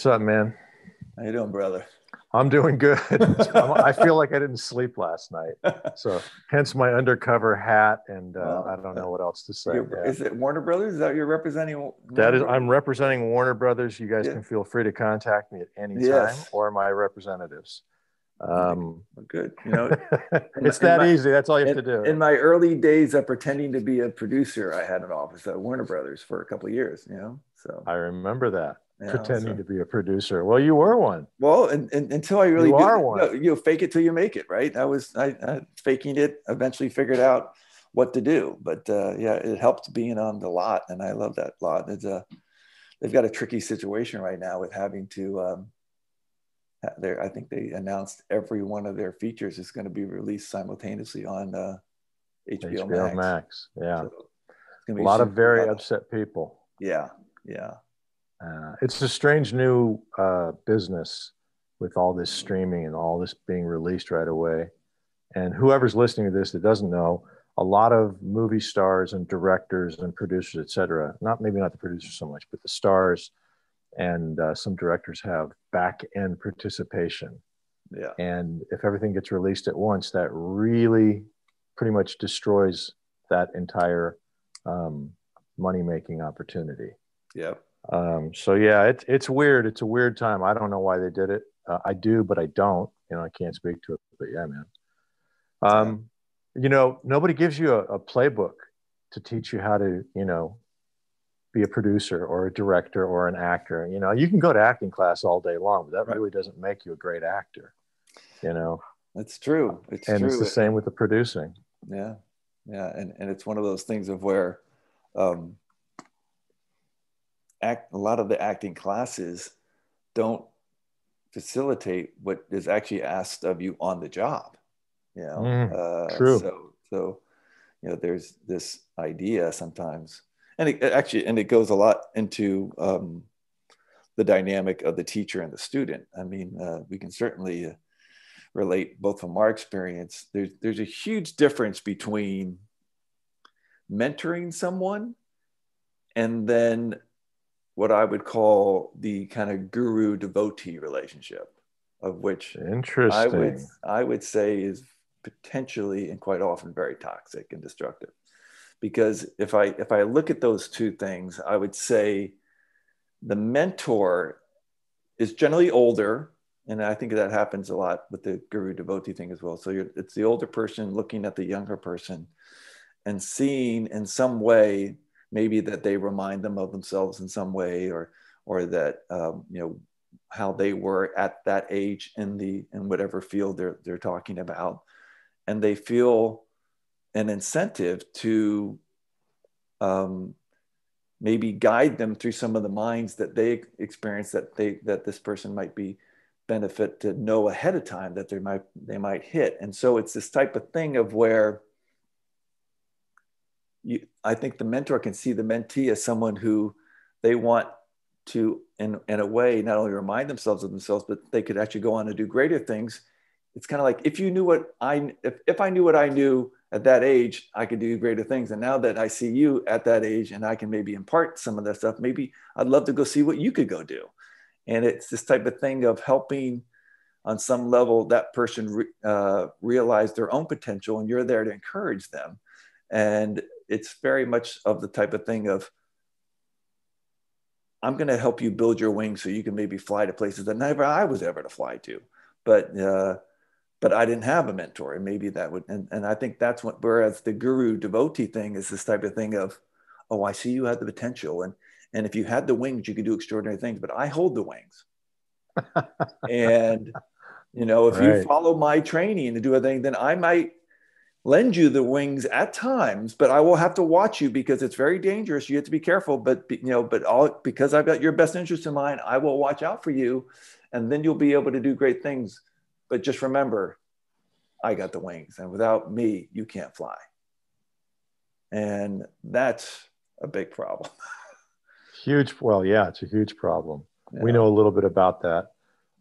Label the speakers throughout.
Speaker 1: What's up, man?
Speaker 2: How you doing, brother?
Speaker 1: I'm doing good. I feel like I didn't sleep last night, so hence my undercover hat, and uh, I don't know what else to say.
Speaker 2: Yeah. Is it Warner Brothers? Is that you're representing? Warner
Speaker 1: that is, I'm representing Warner Brothers. You guys yeah. can feel free to contact me at any time, yes. or my representatives.
Speaker 2: Um, good. You know,
Speaker 1: it's that my, easy. That's all you have
Speaker 2: in,
Speaker 1: to do.
Speaker 2: In my early days of pretending to be a producer, I had an office at Warner Brothers for a couple of years. You know, so
Speaker 1: I remember that pretending to be a producer. Well, you were one.
Speaker 2: Well, and, and until I really
Speaker 1: you
Speaker 2: do,
Speaker 1: are one.
Speaker 2: You, know, you fake it till you make it, right? I was I, I faking it. Eventually, figured out what to do. But uh, yeah, it helped being on the lot, and I love that lot. It's a they've got a tricky situation right now with having to. Um, there, I think they announced every one of their features is going to be released simultaneously on uh, HBO,
Speaker 1: HBO Max. Max. Yeah, so a lot of very upset people.
Speaker 2: Yeah, yeah.
Speaker 1: Uh, it's a strange new uh, business with all this streaming and all this being released right away. And whoever's listening to this that doesn't know, a lot of movie stars and directors and producers, et cetera, not maybe not the producers so much, but the stars and uh, some directors have back end participation.
Speaker 2: Yeah.
Speaker 1: And if everything gets released at once, that really pretty much destroys that entire um, money making opportunity.
Speaker 2: Yep.
Speaker 1: Um, so yeah, it's it's weird. It's a weird time. I don't know why they did it. Uh, I do, but I don't. You know, I can't speak to it. But yeah, man. Um, you know, nobody gives you a, a playbook to teach you how to, you know, be a producer or a director or an actor. You know, you can go to acting class all day long, but that right. really doesn't make you a great actor. You know,
Speaker 2: that's true. It's true
Speaker 1: and
Speaker 2: true.
Speaker 1: it's the same with the producing.
Speaker 2: Yeah, yeah, and and it's one of those things of where um, act a lot of the acting classes don't facilitate what is actually asked of you on the job you know?
Speaker 1: Mm, uh, true.
Speaker 2: so so you know there's this idea sometimes and it, actually and it goes a lot into um, the dynamic of the teacher and the student. I mean uh, we can certainly uh, relate both from our experience. There's there's a huge difference between mentoring someone and then what I would call the kind of guru devotee relationship, of which
Speaker 1: interesting
Speaker 2: I would I would say is potentially and quite often very toxic and destructive. Because if I if I look at those two things, I would say the mentor is generally older, and I think that happens a lot with the guru devotee thing as well. So it's the older person looking at the younger person and seeing in some way maybe that they remind them of themselves in some way or or that um, you know how they were at that age in the in whatever field they're they're talking about. And they feel an incentive to um, maybe guide them through some of the minds that they experience that they that this person might be benefit to know ahead of time that they might they might hit. And so it's this type of thing of where you, I think the mentor can see the mentee as someone who they want to, in, in a way, not only remind themselves of themselves, but they could actually go on to do greater things. It's kind of like if you knew what I, if, if I knew what I knew at that age, I could do greater things. And now that I see you at that age and I can maybe impart some of that stuff, maybe I'd love to go see what you could go do. And it's this type of thing of helping on some level that person re, uh, realize their own potential and you're there to encourage them. And it's very much of the type of thing of I'm going to help you build your wings so you can maybe fly to places that never I was ever to fly to, but uh, but I didn't have a mentor, and maybe that would and, and I think that's what whereas the guru devotee thing is this type of thing of oh I see you had the potential and and if you had the wings you could do extraordinary things, but I hold the wings, and you know if right. you follow my training and do a thing, then I might lend you the wings at times, but I will have to watch you because it's very dangerous. You have to be careful. But you know, but all because I've got your best interest in mind, I will watch out for you, and then you'll be able to do great things. But just remember, I got the wings, and without me, you can't fly. And that's a big problem.
Speaker 1: huge. Well, yeah, it's a huge problem. Yeah. We know a little bit about that.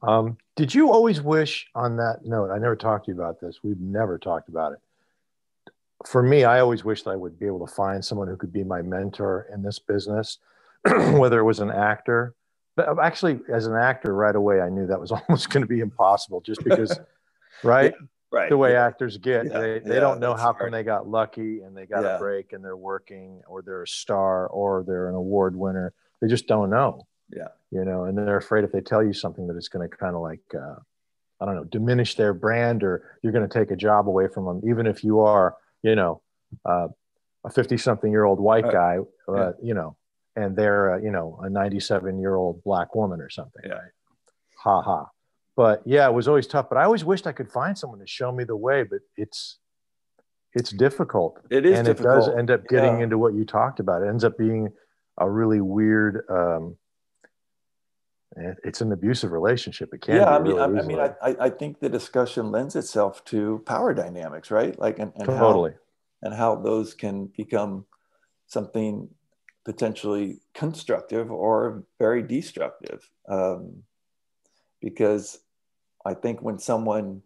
Speaker 1: Um, did you always wish on that note? I never talked to you about this. We've never talked about it for me, I always wished I would be able to find someone who could be my mentor in this business, whether it was an actor. but actually, as an actor, right away, I knew that was almost going to be impossible, just because, right?
Speaker 2: Yeah, right.
Speaker 1: The way
Speaker 2: yeah.
Speaker 1: actors get,
Speaker 2: Yeah,
Speaker 1: they, they don't know how
Speaker 2: hard.
Speaker 1: come they got lucky and they got a break and they're working or they're a star or they're an award winner. They just don't know.
Speaker 2: Yeah.
Speaker 1: You know, and they're afraid if they tell you something that it's going to kind of like, uh, I don't know, diminish their brand or you're going to take a job away from them, even if you are, you know, uh, a 50 something year old white guy, uh,
Speaker 2: Yeah.
Speaker 1: you know, and they're, uh, you know, a 97 year old black woman or something.
Speaker 2: Yeah.
Speaker 1: Right? Ha ha. But yeah, it was always tough. But I always wished I could find someone to show me the way, but it's, it's difficult.
Speaker 2: It is
Speaker 1: and
Speaker 2: difficult.
Speaker 1: it does end up getting
Speaker 2: Yeah.
Speaker 1: into what you talked about. It ends up being a really weird, um, it's an abusive relationship. It can't.
Speaker 2: yeah,
Speaker 1: be
Speaker 2: I mean,
Speaker 1: really
Speaker 2: I, I mean. I, I I think the discussion lends itself to power dynamics, right? Like, and, and how
Speaker 1: totally.
Speaker 2: and how those can become something potentially constructive or very destructive. Um, because I think when someone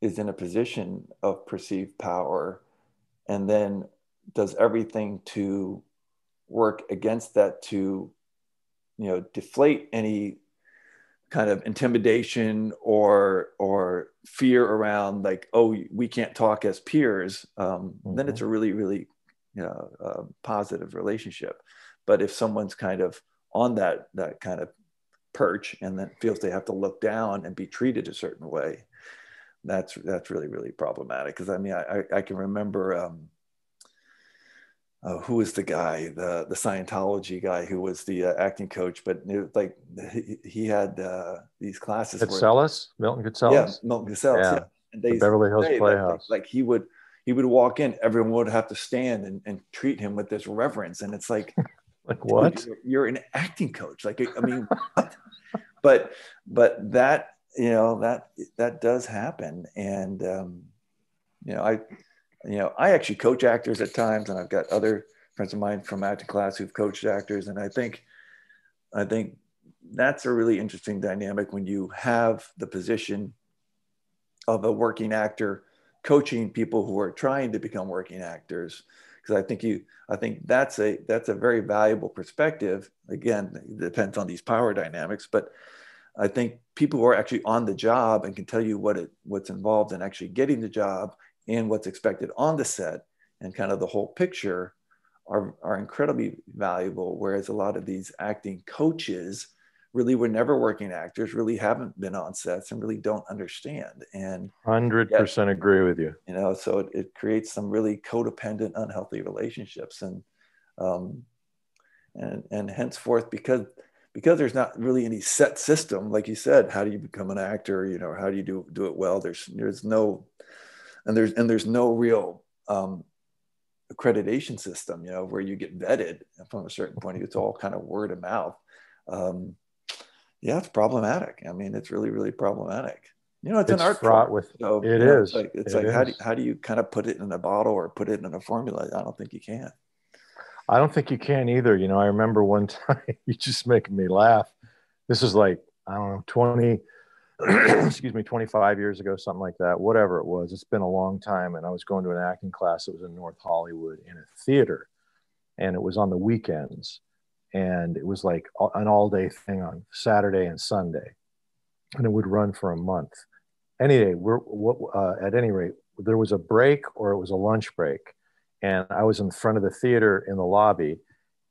Speaker 2: is in a position of perceived power and then does everything to work against that to you know deflate any kind of intimidation or or fear around like oh we can't talk as peers um, then it's a really really you know uh, positive relationship. But if someone's kind of on that that kind of perch and then feels they have to look down and be treated a certain way that's that's really really problematic. Because i mean i i can remember um uh, who was the guy, the the Scientology guy who was the uh, acting coach, but it like he, he had uh, these classes. where-
Speaker 1: Katselas, Milton
Speaker 2: yeah, Milton Katselas,
Speaker 1: Yeah.
Speaker 2: yeah. And
Speaker 1: the Beverly Hills
Speaker 2: that,
Speaker 1: Playhouse.
Speaker 2: Like, like he would he would walk in, everyone would have to stand and, and treat him with this reverence, and it's like
Speaker 1: like
Speaker 2: dude,
Speaker 1: what?
Speaker 2: You're, you're an acting coach. Like I mean, but but that you know that that does happen, and um, you know I you know I actually coach actors at times, and I've got other friends of mine from acting class who've coached actors, and I think I think that's a really interesting dynamic when you have the position of a working actor coaching people who are trying to become working actors because I think you I think that's a that's a very valuable perspective. Again, it depends on these power dynamics, but I think people who are actually on the job and can tell you what it what's involved in actually getting the job and what's expected on the set and kind of the whole picture are are incredibly valuable. Whereas a lot of these acting coaches really were never working actors, really haven't been on sets and really don't understand. And
Speaker 1: Hundred percent agree with you.
Speaker 2: you know so it, it creates some really codependent unhealthy relationships and um and and henceforth because because there's not really any set system like you said how do you become an actor you know how do you do do it well there's there's no and there's and there's no real um accreditation system you know where you get vetted from a certain point of view it's all kind of word of mouth um yeah it's problematic i mean it's really really problematic you know it's,
Speaker 1: It's
Speaker 2: an art
Speaker 1: fraught
Speaker 2: form.
Speaker 1: with
Speaker 2: So
Speaker 1: It
Speaker 2: you know,
Speaker 1: is.
Speaker 2: It's like, it's
Speaker 1: It
Speaker 2: like how do how do you kind of put it in a bottle or put it in a formula? I don't think you can.
Speaker 1: I don't think you can either. You know, I remember one time you just making me laugh. This is like, I don't know, 20, excuse me, 25 years ago, something like that, whatever it was. It's been a long time. And I was going to an acting class. It was in North Hollywood in a theater and it was on the weekends. And it was like an all day thing on Saturday and Sunday. And it would run for a month. Any day, we're, uh, at any rate, there was a break or it was a lunch break and I was in front of the theater in the lobby,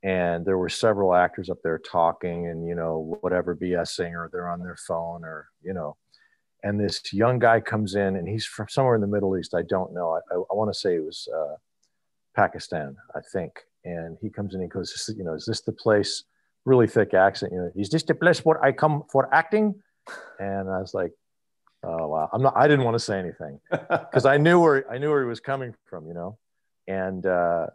Speaker 1: and there were several actors up there talking and you know whatever BSing or they're on their phone or you know, and this young guy comes in and he's from somewhere in the Middle East. I don't know. I, I, I want to say it was uh, Pakistan, I think. And he comes in and he goes, you know, is this the place? Really thick accent. You know, is this the place where I come for acting? And I was like, oh wow. I'm not. I didn't want to say anything because I knew where I knew where he was coming from. You know and uh,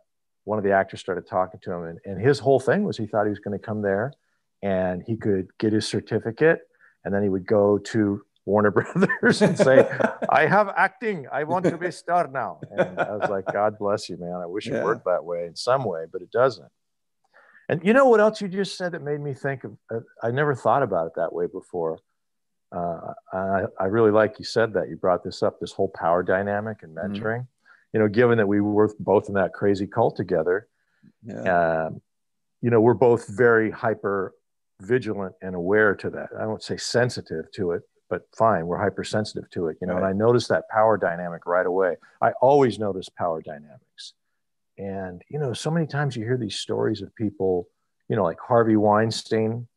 Speaker 1: one of the actors started talking to him and, and his whole thing was he thought he was going to come there and he could get his certificate and then he would go to warner brothers and say i have acting. I want to be a star now. And i was like god bless you man. I wish
Speaker 2: Yeah.
Speaker 1: it worked that way in some way but it doesn't. And you know what else you just said that made me think of uh, i never thought about it that way before. Uh, I, I really like you said that you brought this up this whole power dynamic and
Speaker 2: Mhm.
Speaker 1: mentoring you know, given that we were both in that crazy cult together,
Speaker 2: yeah.
Speaker 1: um, you know, we're both very hyper vigilant and aware to that. I won't say sensitive to it, but fine, we're hypersensitive to it, you know. Right. And I noticed that power dynamic right away. I always notice power dynamics. And, you know, so many times you hear these stories of people, you know, like Harvey Weinstein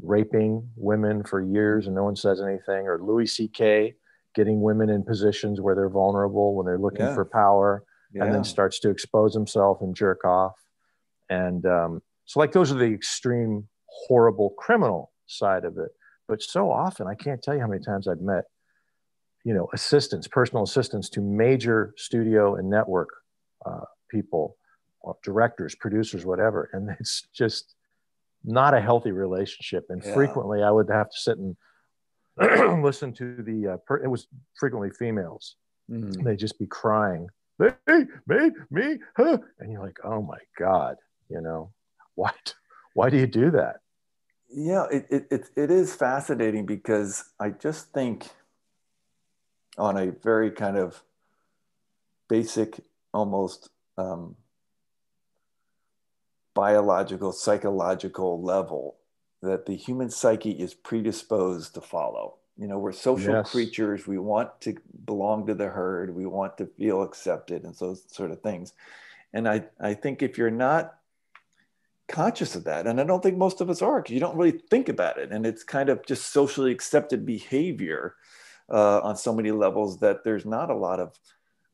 Speaker 1: raping women for years and no one says anything, or Louis C.K. getting women in positions where they're vulnerable when they're looking yeah. for power yeah. and then starts to expose himself and jerk off. And um, so, like, those are the extreme, horrible criminal side of it. But so often, I can't tell you how many times I've met, you know, assistants, personal assistants to major studio and network uh, people, or directors, producers, whatever. And it's just not a healthy relationship. And yeah. frequently I would have to sit and listen to the, uh, per- it was frequently females. Mm. They'd just be crying, me, me, me, huh? And you're like, oh my God, you know, what? Why do you do that?
Speaker 2: Yeah, it, it, it, it is fascinating because I just think on a very kind of basic, almost um, biological, psychological level that the human psyche is predisposed to follow. You know, we're social yes. creatures. We want to belong to the herd. We want to feel accepted and those sort of things. And I, I think if you're not conscious of that, and I don't think most of us are, because you don't really think about it. And it's kind of just socially accepted behavior uh, on so many levels that there's not a lot of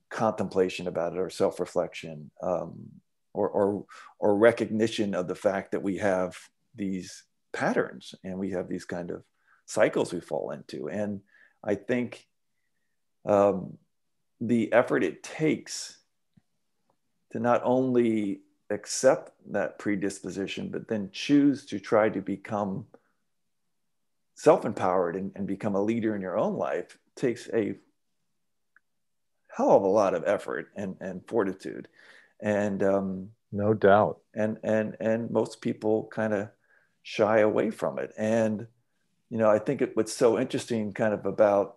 Speaker 2: contemplation about it or self-reflection um, or, or, or recognition of the fact that we have these patterns and we have these kind of cycles we fall into. And I think um, the effort it takes to not only accept that predisposition, but then choose to try to become self empowered and, and become a leader in your own life takes a hell of a lot of effort and, and fortitude. And um,
Speaker 1: no doubt.
Speaker 2: And and and most people kind of shy away from it. And you know, I think it, what's so interesting, kind of about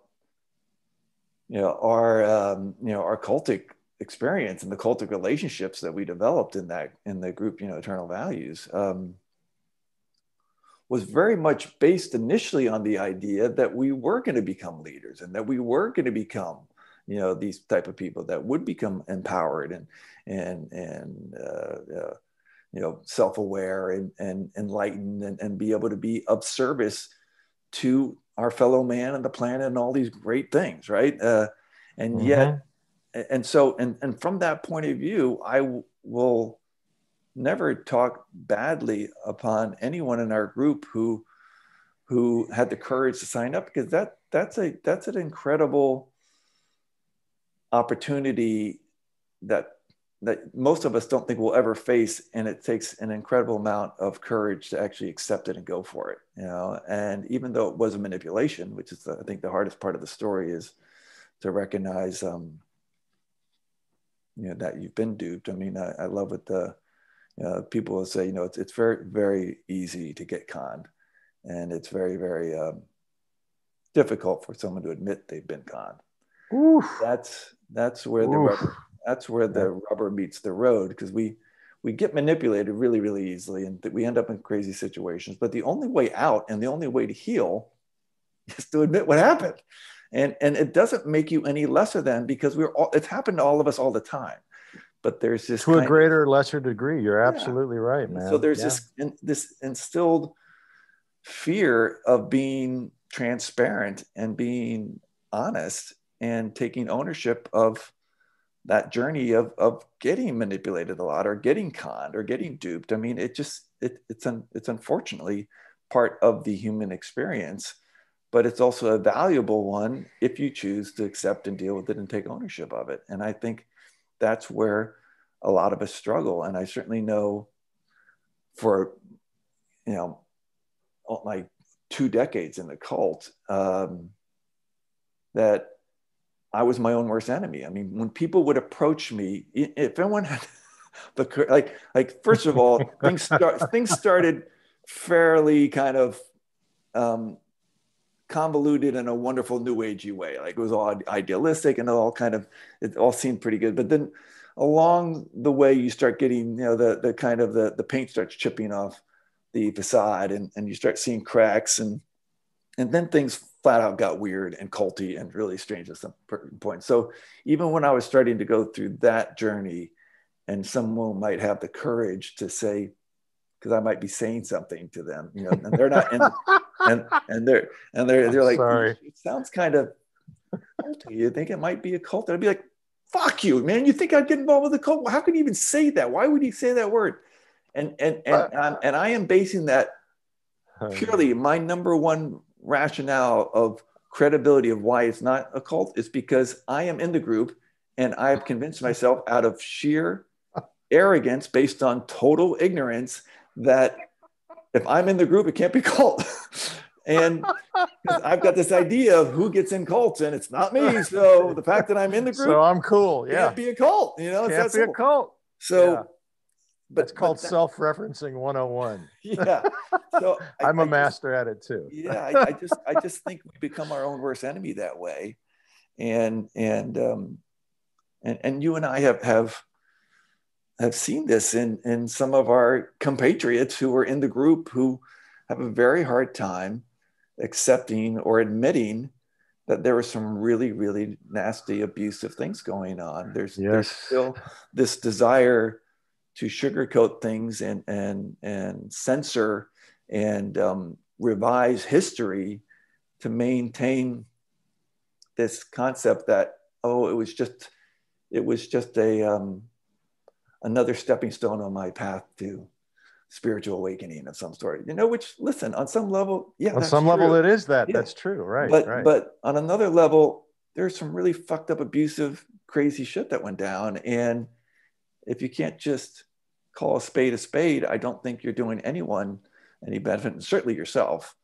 Speaker 2: you know our um, you know our cultic experience and the cultic relationships that we developed in that in the group, you know, eternal values. Um, was very much based initially on the idea that we were going to become leaders and that we were going to become you know these type of people that would become empowered and and and uh, uh, you know self-aware and, and enlightened and, and be able to be of service to our fellow man and the planet and all these great things right uh, and mm-hmm. yet and so and, and from that point of view I w- will never talk badly upon anyone in our group who who had the courage to sign up because that that's a that's an incredible opportunity that that most of us don't think we'll ever face and it takes an incredible amount of courage to actually accept it and go for it you know? And even though it was a manipulation which is the, i think the hardest part of the story is to recognize um, you know that you've been duped. I mean i, I love what the you know, people will say you know it's, it's very very easy to get conned and it's very very um, difficult for someone to admit they've been conned. Oof. that's that's where the rubber that's where the rubber meets the road because we we get manipulated really really easily and we end up in crazy situations. But the only way out and the only way to heal is to admit what happened. And and it doesn't make you any lesser than because we're all it's happened to all of us all the time. But there's this
Speaker 1: to a greater of, lesser degree. You're absolutely right man.
Speaker 2: so there's yeah. this in, this instilled fear of being transparent and being honest and taking ownership of that journey of, of getting manipulated a lot or getting conned or getting duped. I mean, it just, it, it's, un, it's unfortunately part of the human experience, but it's also a valuable one if you choose to accept and deal with it and take ownership of it. And I think that's where a lot of us struggle. And I certainly know for, you know, like two decades in the cult, um, that I was my own worst enemy. I mean, when people would approach me, if anyone had the like, like first of all, things start, things started fairly kind of um, convoluted in a wonderful new agey way. Like it was all idealistic and all kind of it all seemed pretty good. But then along the way, you start getting you know the the kind of the the paint starts chipping off the facade and, and you start seeing cracks and and then things flat out got weird and culty and really strange at some point. So even when I was starting to go through that journey, and someone might have the courage to say, because I might be saying something to them, you know, and they're not, and and, and they're and they're they're like,
Speaker 1: Sorry.
Speaker 2: it sounds kind of culty. You think it might be a cult? I'd be like, fuck you, man. You think I'd get involved with a cult? How can you even say that? Why would you say that word? And and and and, and I am basing that purely my number one rationale of credibility of why it's not a cult is because I am in the group and I've convinced myself out of sheer arrogance based on total ignorance that if I'm in the group, it can't be cult. and I've got this idea of who gets in cults, and it's not me. So the fact that I'm in the group,
Speaker 1: so I'm cool. Yeah,
Speaker 2: can't be a cult. You know,
Speaker 1: it's can't be simple. a cult.
Speaker 2: So.
Speaker 1: But, it's called that, self-referencing 101.
Speaker 2: Yeah. So
Speaker 1: I, am a master just, at it too.
Speaker 2: yeah. I, I, just I just think we become our own worst enemy that way. And and um and, and you and I have have have seen this in in some of our compatriots who are in the group who have a very hard time accepting or admitting that there were some really, really nasty, abusive things going on. There's, yes. there's still this desire to sugarcoat things and and and censor and um, revise history to maintain this concept that oh it was just it was just a um, another stepping stone on my path to spiritual awakening of some sort you know which listen on some level yeah
Speaker 1: on some true. level it is that yeah. that's true right
Speaker 2: but
Speaker 1: right.
Speaker 2: but on another level there's some really fucked up abusive crazy shit that went down and if you can't just call a spade a spade, I don't think you're doing anyone any benefit, and certainly yourself.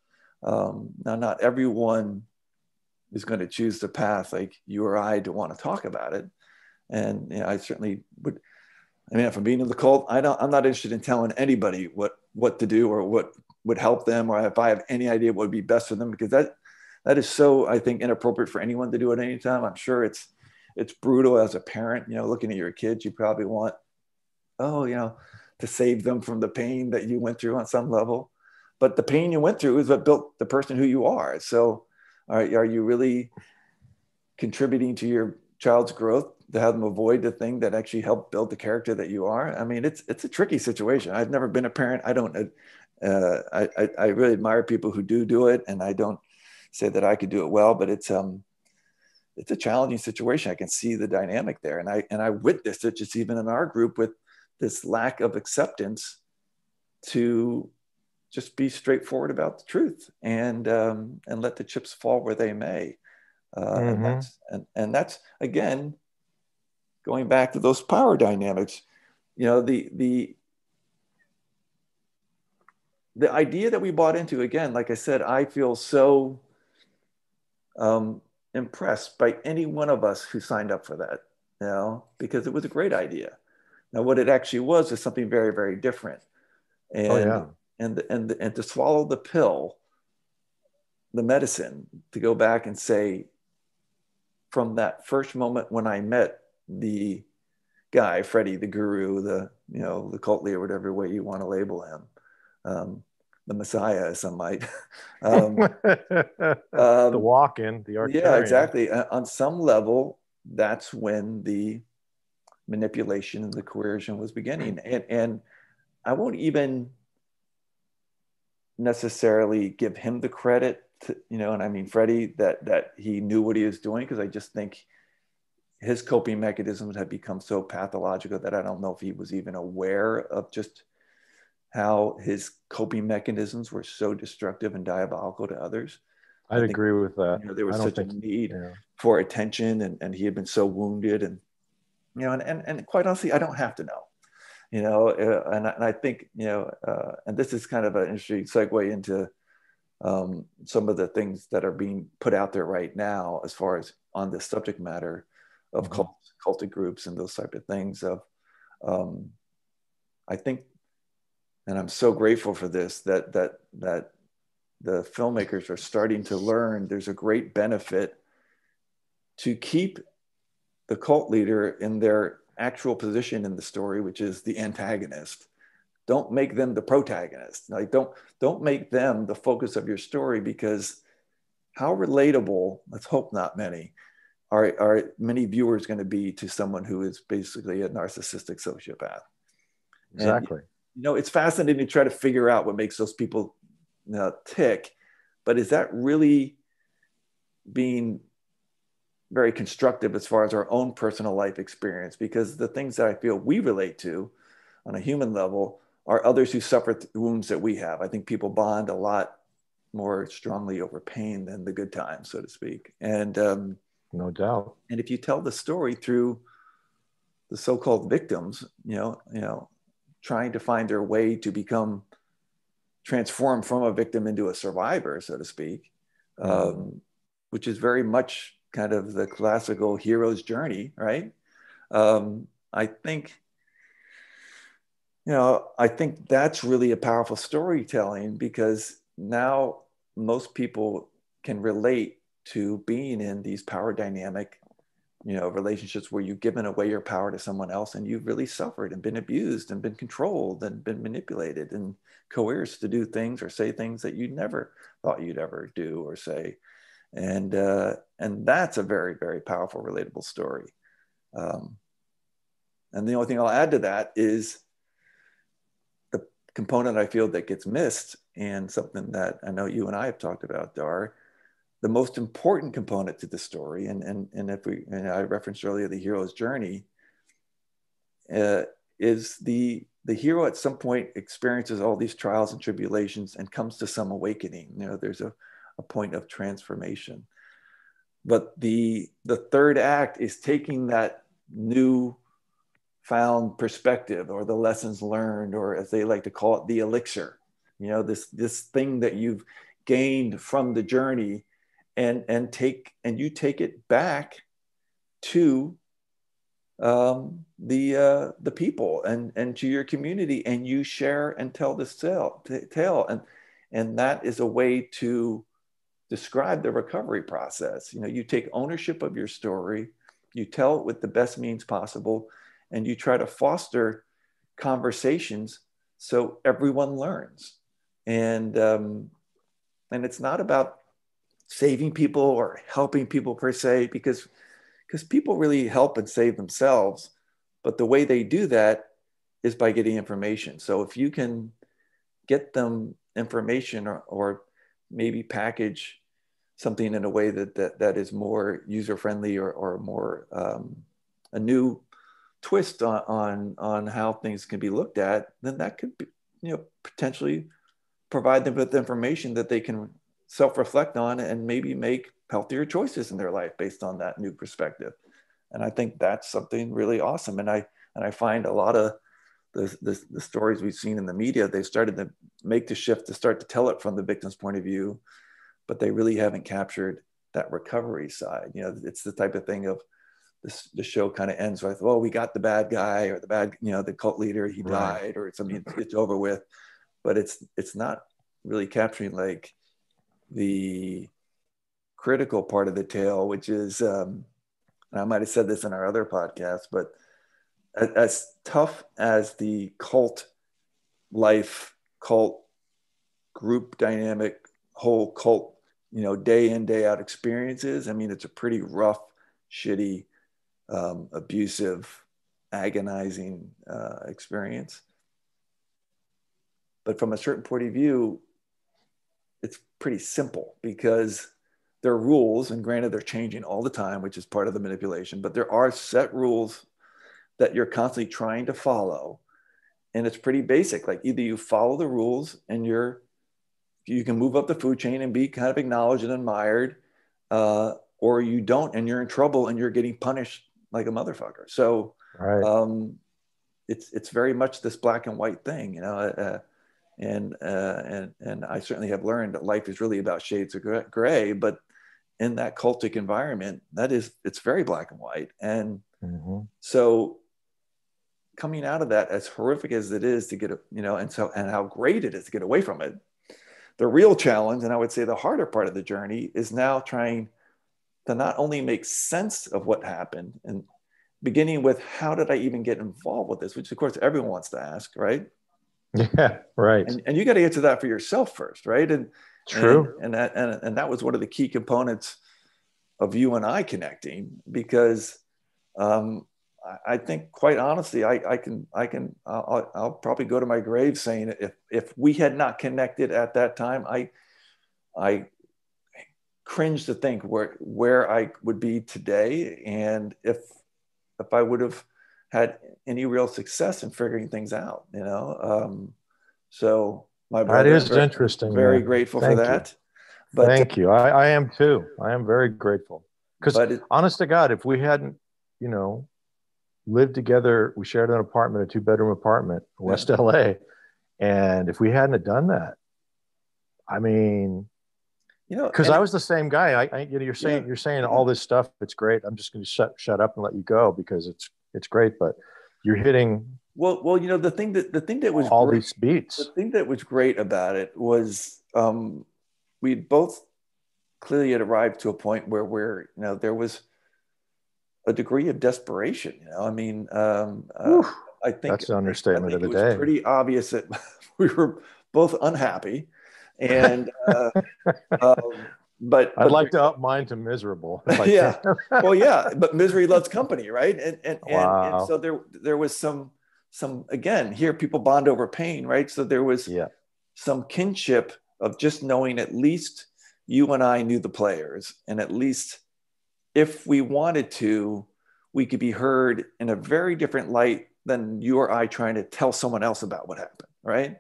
Speaker 2: Um, now, not everyone is going to choose the path like you or I to want to talk about it. And you know, I certainly would. I mean, if I'm being in the cult, I don't. I'm not interested in telling anybody what what to do or what would help them, or if I have any idea what would be best for them, because that that is so I think inappropriate for anyone to do at any time. I'm sure it's it's brutal as a parent. You know, looking at your kids, you probably want oh, you know, to save them from the pain that you went through on some level. But the pain you went through is what built the person who you are. So, are, are you really contributing to your child's growth to have them avoid the thing that actually helped build the character that you are? I mean, it's it's a tricky situation. I've never been a parent. I don't. Uh, I, I really admire people who do do it, and I don't say that I could do it well, but it's um it's a challenging situation. I can see the dynamic there, and I and I witnessed it just even in our group with this lack of acceptance to just be straightforward about the truth and um, and let the chips fall where they may. Uh, mm-hmm. and, that's, and, and that's again going back to those power dynamics. You know the the the idea that we bought into again, like I said, I feel so um, impressed by any one of us who signed up for that. You know, because it was a great idea. Now, what it actually was is something very, very different. And, oh, yeah. and, and, and to swallow the pill, the medicine, to go back and say, from that first moment when I met the guy, Freddie, the guru, the, you know, the cult leader, whatever way you want to label him, um, the Messiah, as some might. um,
Speaker 1: the um, walk-in, the
Speaker 2: Arcturian. Yeah, exactly. Uh, on some level, that's when the manipulation and the coercion was beginning. And, and I won't even necessarily give him the credit to, you know, and I mean, Freddie, that, that he knew what he was doing, because I just think his coping mechanisms had become so pathological that I don't know if he was even aware of just how his coping mechanisms were so destructive and diabolical to others.
Speaker 1: I'd agree with that.
Speaker 2: You know, there was such a need yeah. for attention and, and he had been so wounded and you know, and, and, and quite honestly, I don't have to know, you know, uh, and, and I think, you know, uh, and this is kind of an interesting segue into um, some of the things that are being put out there right now, as far as on this subject matter of mm-hmm. cult, cultic groups and those type of things of, um, I think, and I'm so grateful for this, that, that, that the filmmakers are starting to learn there's a great benefit to keep the cult leader in their actual position in the story, which is the antagonist, don't make them the protagonist. Like don't don't make them the focus of your story because how relatable let's hope not many are, are many viewers going to be to someone who is basically a narcissistic sociopath.
Speaker 1: Exactly.
Speaker 2: and, you know it's fascinating to try to figure out what makes those people you know, tick but is that really being very constructive as far as our own personal life experience because the things that I feel we relate to on a human level are others who suffer wounds that we have. I think people bond a lot more strongly over pain than the good times, so to speak. And um,
Speaker 1: no doubt.
Speaker 2: And if you tell the story through the so-called victims, you know, you know, trying to find their way to become transformed from a victim into a survivor, so to speak, mm-hmm. um, which is very much kind of the classical hero's journey, right? Um, I think you know, I think that's really a powerful storytelling because now most people can relate to being in these power dynamic, you know, relationships where you've given away your power to someone else and you've really suffered and been abused and been controlled and been manipulated and coerced to do things or say things that you never thought you'd ever do or say. And uh, and that's a very very powerful relatable story. Um, and the only thing I'll add to that is the component I feel that gets missed, and something that I know you and I have talked about, Dar, the most important component to the story, and and and if we and I referenced earlier the hero's journey, uh, is the the hero at some point experiences all these trials and tribulations and comes to some awakening. You know, there's a, a point of transformation. But the the third act is taking that new found perspective or the lessons learned or as they like to call it the elixir you know this this thing that you've gained from the journey and and take and you take it back to um, the uh, the people and and to your community and you share and tell this tale, tale. And and that is a way to describe the recovery process. You know you take ownership of your story you tell it with the best means possible and you try to foster conversations so everyone learns. And um, and it's not about saving people or helping people per se because because people really help and save themselves. But the way they do that is by getting information. So if you can get them information or, or maybe package something in a way that that, that is more user friendly or, or more um, a new twist on, on on how things can be looked at, then that could be, you know potentially provide them with information that they can self-reflect on and maybe make healthier choices in their life based on that new perspective. And I think that's something really awesome. And I and I find a lot of the, the, the stories we've seen in the media, they've started to make the shift to start to tell it from the victim's point of view, but they really haven't captured that recovery side. You know, it's the type of thing of this, the show kind of ends with, well, we got the bad guy or the bad, you know, the cult leader, he right. died, or it's, I mean, it's over with. But it's it's not really capturing like the critical part of the tale, which is, um, I might have said this in our other podcast, but as, as tough as the cult life, cult group dynamic, whole cult, you know, day in, day out experiences, I mean, it's a pretty rough, shitty um, abusive, agonizing uh, experience. But from a certain point of view, pretty simple because there are rules, and granted, they're changing all the time, which is part of the manipulation, but there are set rules that you're constantly trying to follow. And it's pretty basic. Like either you follow the rules and you're you can move up the food chain and be kind of acknowledged and admired, uh, or you don't and you're in trouble and you're getting punished like a motherfucker. So right. um, it's it's very much this black and white thing, you know. Uh, and uh, and and I certainly have learned that life is really about shades of gray, but in that cultic environment, that is it's very black and white. And mm-hmm. so coming out of that, as horrific as it is to get, a, you know, and so and how great it is to get away from it, the real challenge, and I would say the harder part of the journey, is now trying to not only make sense of what happened and beginning with how did I even get involved with this, which of course everyone wants to ask, right?
Speaker 1: Yeah, right.
Speaker 2: And, and you got to answer that for yourself first, right? And
Speaker 1: true.
Speaker 2: And, and that and, and that was one of the key components of you and I connecting because um, I, I think, quite honestly, I, I can I can I'll, I'll probably go to my grave saying if if we had not connected at that time, I I cringe to think where where I would be today, and if if I would have had any real success in figuring things out, you know. Um, so my
Speaker 1: brother, that is
Speaker 2: very,
Speaker 1: interesting.
Speaker 2: Very man. grateful
Speaker 1: Thank
Speaker 2: for that.
Speaker 1: You. But thank you. I, I am too. I am very grateful because honest to God, if we hadn't, you know, lived together, we shared an apartment, a two bedroom apartment, West yeah. LA, and if we hadn't done that, I mean,
Speaker 2: you know,
Speaker 1: because I was the same guy. I, I, you know, you're saying yeah. you're saying all this stuff. It's great. I'm just going to shut shut up and let you go because it's it's great. But you're hitting.
Speaker 2: Well, well, you know, the thing that the thing that was
Speaker 1: all
Speaker 2: great,
Speaker 1: these beats.
Speaker 2: The thing that was great about it was um, we both clearly had arrived to a point where where you know there was a degree of desperation. You know, I mean, um, uh, I think
Speaker 1: that's an understatement of the
Speaker 2: it
Speaker 1: day.
Speaker 2: Pretty obvious that we were both unhappy and uh, um, but
Speaker 1: I'd but like to up mine to miserable.
Speaker 2: yeah. well, yeah, but misery loves company, right? And and, wow. and, and so there there was some some again here people bond over pain, right? So there was
Speaker 1: yeah.
Speaker 2: some kinship of just knowing at least you and I knew the players, and at least if we wanted to, we could be heard in a very different light than you or I trying to tell someone else about what happened, right?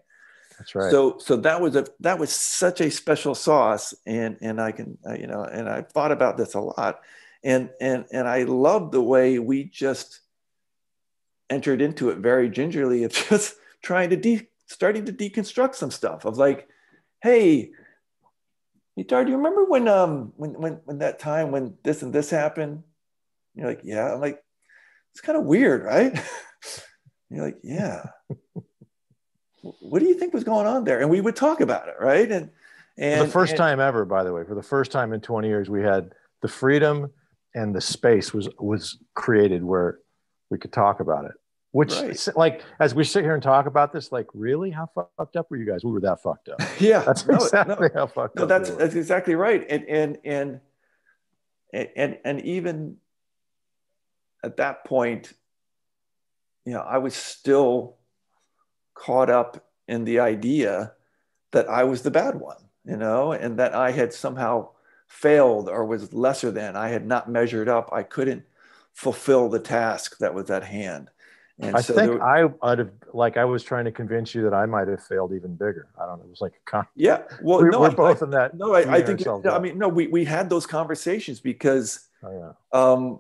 Speaker 1: That's right.
Speaker 2: So so that was a that was such a special sauce, and and I can uh, you know, and I thought about this a lot, and and and I love the way we just entered into it very gingerly of just trying to de starting to deconstruct some stuff of like, hey, Yitar, do you remember when um when when when that time when this and this happened? You're like, yeah. I'm like, it's kind of weird, right? You're like, yeah what do you think was going on there? And we would talk about it, right? And and
Speaker 1: for the first
Speaker 2: and,
Speaker 1: time ever, by the way, for the first time in 20 years, we had the freedom and the space was was created where we could talk about it. Which, right. like, as we sit here and talk about this, like, really, how fucked up were you guys? We were that fucked up.
Speaker 2: Yeah,
Speaker 1: that's no, exactly no, how fucked
Speaker 2: no,
Speaker 1: up.
Speaker 2: That's we that's exactly right. And and and and and even at that point, you know, I was still caught up in the idea that I was the bad one, you know, and that I had somehow failed or was lesser than. I had not measured up. I couldn't fulfill the task that was at hand.
Speaker 1: And I so think there, I would have, like, I was trying to convince you that I might have failed even bigger. I don't know. It was like a con-
Speaker 2: yeah. Well,
Speaker 1: we,
Speaker 2: no,
Speaker 1: we're
Speaker 2: I,
Speaker 1: both
Speaker 2: I,
Speaker 1: in that.
Speaker 2: No, I, I think. It, I mean, no, we we had those conversations because,
Speaker 1: oh, yeah.
Speaker 2: um,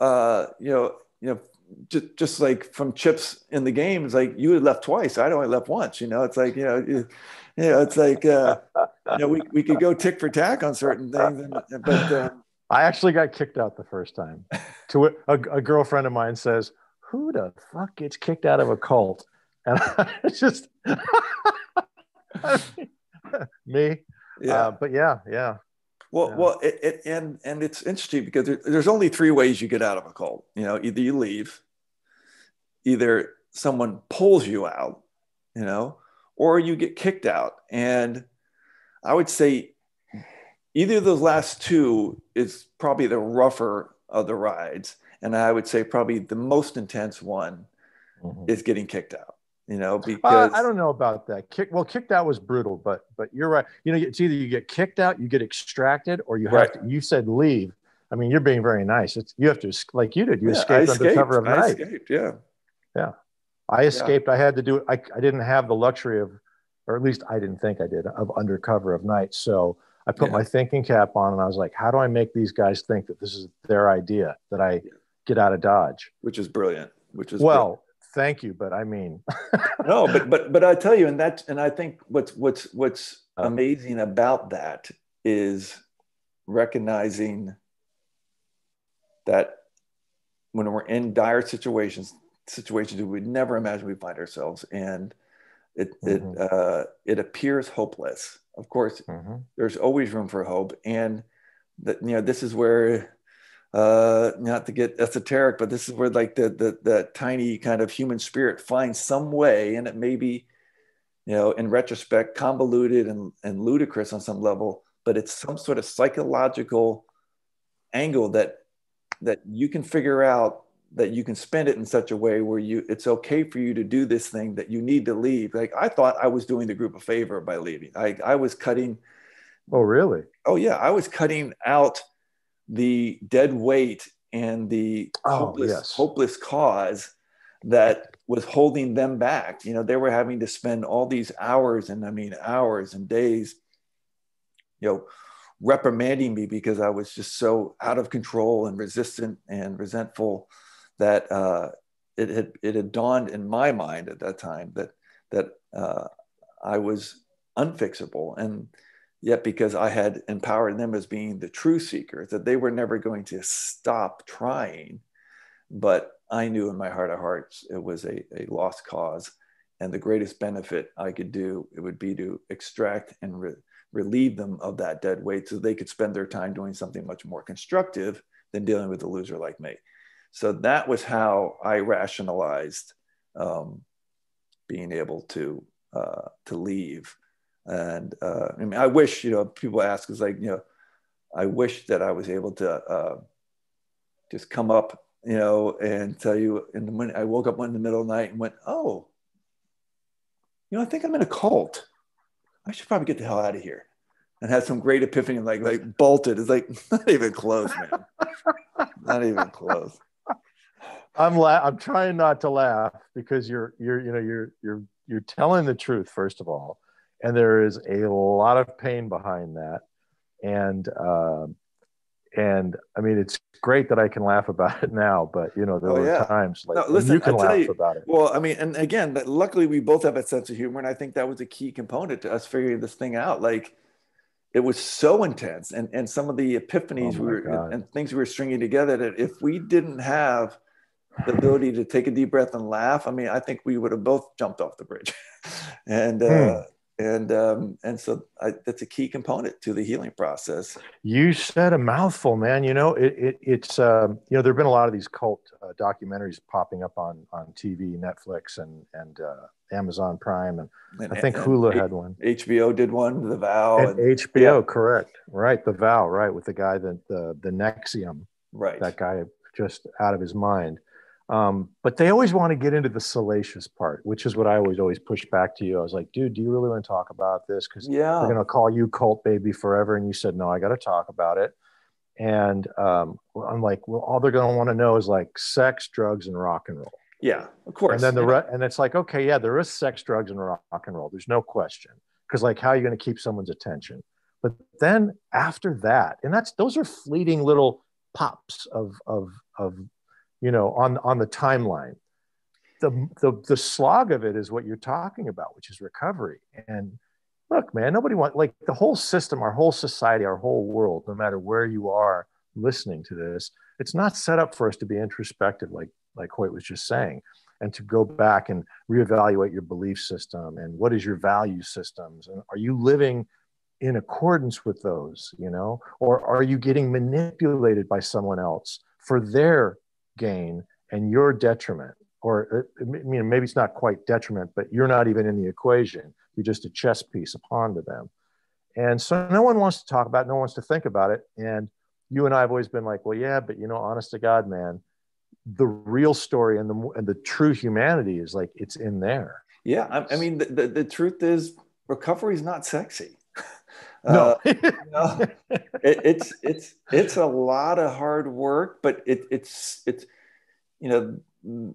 Speaker 2: uh, you know, you know, just, just like from chips in the game, it's like you had left twice. I'd only left once. You know, it's like you know, you, you know, it's like uh, you know, we, we could go tick for tack on certain things, and, but uh,
Speaker 1: I actually got kicked out the first time. To a, a, a, girlfriend of mine says, "Who the fuck gets kicked out of a cult?" And I just me. Yeah. Uh, but yeah, yeah.
Speaker 2: Well, yeah. well, it, it, and and it's interesting because there, there's only three ways you get out of a cult. You know, either you leave, either someone pulls you out, you know, or you get kicked out. And I would say either of those last two is probably the rougher of the rides, and I would say probably the most intense one mm-hmm. is getting kicked out you know because
Speaker 1: uh, i don't know about that. Kick well kicked out was brutal but but you're right. You know it's either you get kicked out you get extracted or you have right. to you said leave. I mean you're being very nice. It's you have to like you did you yeah, escaped, under cover of
Speaker 2: I
Speaker 1: night.
Speaker 2: escaped, yeah.
Speaker 1: Yeah. I escaped. Yeah. i had to do it I, I didn't have the luxury of or at least i didn't think i did of under cover of night. So i put yeah. my thinking cap on and i was like how do i make these guys think that this is their idea that i get out of dodge?
Speaker 2: Which is brilliant which is
Speaker 1: well
Speaker 2: brilliant
Speaker 1: thank you, but I mean,
Speaker 2: no, but but but I tell you, and that and I think what's what's what's uh. amazing about that is recognizing that when we're in dire situations, situations we would never imagine we find ourselves, and it mm-hmm. it uh, it appears hopeless. Of course, mm-hmm. there's always room for hope, and that you know this is where uh, not to get esoteric, but this is where like the, the, the tiny kind of human spirit finds some way, and it may be, you know, in retrospect, convoluted and, and ludicrous on some level, but it's some sort of psychological angle that that you can figure out that you can spend it in such a way where you it's okay for you to do this thing that you need to leave. Like i thought i was doing the group a favor by leaving. I, I was cutting
Speaker 1: oh really?
Speaker 2: Oh yeah. I was cutting out the dead weight and the oh, hopeless, yes. hopeless cause that was holding them back you know they were having to spend all these hours and i mean hours and days you know reprimanding me because i was just so out of control and resistant and resentful that uh, it had it had dawned in my mind at that time that that uh, I was unfixable, and yet because I had empowered them as being the true seekers, that they were never going to stop trying. But I knew in my heart of hearts it was a, a lost cause, and the greatest benefit I could do it would be to extract and re- relieve them of that dead weight, so they could spend their time doing something much more constructive than dealing with a loser like me. So that was how I rationalized um, being able to uh, to leave. And uh, I mean, I wish you know people ask is like you know, I wish that I was able to uh, just come up you know and tell you. And when I woke up in the middle of the night and went, oh, you know, I think I'm in a cult. I should probably get the hell out of here and had some great epiphany like like bolted. It's like not even close, man. not even close.
Speaker 1: I'm la- I'm trying not to laugh because you're you're you know you're you're you're telling the truth first of all, and there is a lot of pain behind that, and uh, and I mean it's great that I can laugh about it now, but you know there oh, were yeah. times like no, listen, you can laugh you, about it.
Speaker 2: Well, I mean, and again, luckily we both have a sense of humor, and I think that was a key component to us figuring this thing out. Like it was so intense, and and some of the epiphanies oh we were God. and things we were stringing together that if we didn't have the ability to take a deep breath and laugh, I mean, I think we would have both jumped off the bridge. and uh, hmm. And um, and so I, that's a key component to the healing process.
Speaker 1: You said a mouthful, man. You know, it, it it's um, you know there've been a lot of these cult uh, documentaries popping up on on TV, Netflix, and and uh, Amazon Prime, and, and I think and, Hulu and had one.
Speaker 2: HBO did one, The Vow.
Speaker 1: And, HBO, yeah. correct, right? The Vow, right, with the guy that the the NXIVM,
Speaker 2: right?
Speaker 1: That guy just out of his mind. Um, but they always want to get into the salacious part, which is what I always always push back to you. I was like, dude, do you really want to talk about this? Because
Speaker 2: yeah.
Speaker 1: they're going to call you cult baby forever. And you said, no, I got to talk about it. And um, I'm like, well, all they're going to want to know is like sex, drugs, and rock and roll.
Speaker 2: Yeah, of course.
Speaker 1: And then the re- and it's like, okay, yeah, there is sex, drugs, and rock and roll. There's no question. Because like, how are you going to keep someone's attention? But then after that, and that's those are fleeting little pops of of of you know, on on the timeline. The, the the slog of it is what you're talking about, which is recovery. And look, man, nobody wants like the whole system, our whole society, our whole world, no matter where you are listening to this, it's not set up for us to be introspective, like like Hoyt was just saying, and to go back and reevaluate your belief system and what is your value systems and are you living in accordance with those, you know, or are you getting manipulated by someone else for their gain and your detriment or uh, I mean, maybe it's not quite detriment, but you're not even in the equation. You're just a chess piece, a pawn to them. And so no one wants to talk about it, no one wants to think about it. And you and I have always been like, well, yeah, but you know, honest to God, man, the real story and the and the true humanity is like it's in there.
Speaker 2: Yeah, I, I mean, the, the, the, truth is, recovery is not sexy.
Speaker 1: No, uh,
Speaker 2: you know, it, it's it's it's a lot of hard work, but it, it's it's you know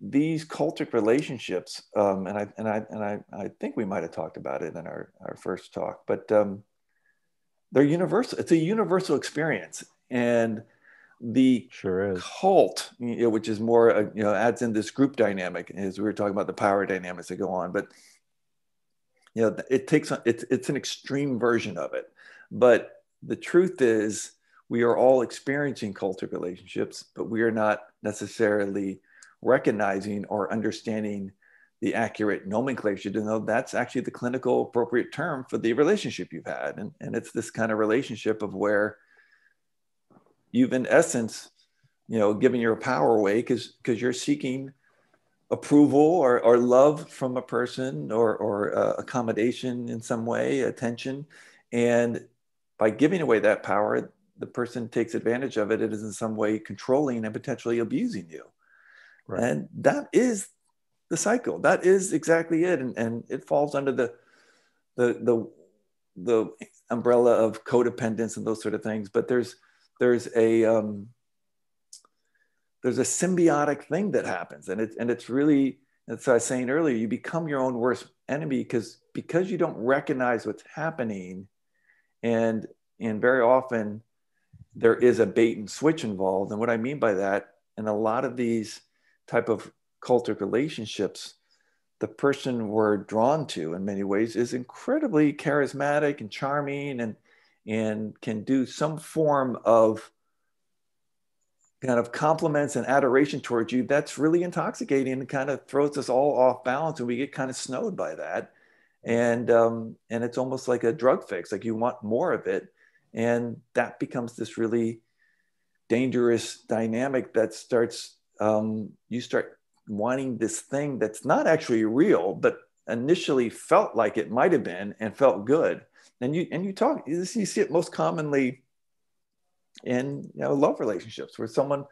Speaker 2: these cultic relationships, um, and I and I and I I think we might have talked about it in our our first talk, but um, they're universal. It's a universal experience, and the
Speaker 1: sure is.
Speaker 2: cult, you know, which is more uh, you know adds in this group dynamic, as we were talking about the power dynamics that go on, but you know it takes it's it's an extreme version of it. But the truth is we are all experiencing cultic relationships but we are not necessarily recognizing or understanding the accurate nomenclature to know that's actually the clinical appropriate term for the relationship you've had. And, and it's this kind of relationship of where you've in essence, you know, given your power away because because you're seeking approval or, or love from a person or, or uh, accommodation in some way, attention. And by giving away that power, the person takes advantage of it. It is in some way controlling and potentially abusing you. Right. And that is the cycle. That is exactly it. And, and it falls under the, the, the, the umbrella of codependence and those sort of things. But there's, there's a, um, there's a symbiotic thing that happens and it's and it's really that's what I was saying earlier you become your own worst enemy because because you don't recognize what's happening and and very often there is a bait and switch involved and what I mean by that in a lot of these type of cultic relationships the person we're drawn to in many ways is incredibly charismatic and charming and and can do some form of kind of compliments and adoration towards you, that's really intoxicating and kind of throws us all off balance, and we get kind of snowed by that. And um, and it's almost like a drug fix, like you want more of it, and that becomes this really dangerous dynamic that starts. Um, you start wanting this thing that's not actually real, but initially felt like it might have been and felt good. And you and you talk. You see it most commonly in you know love relationships where someone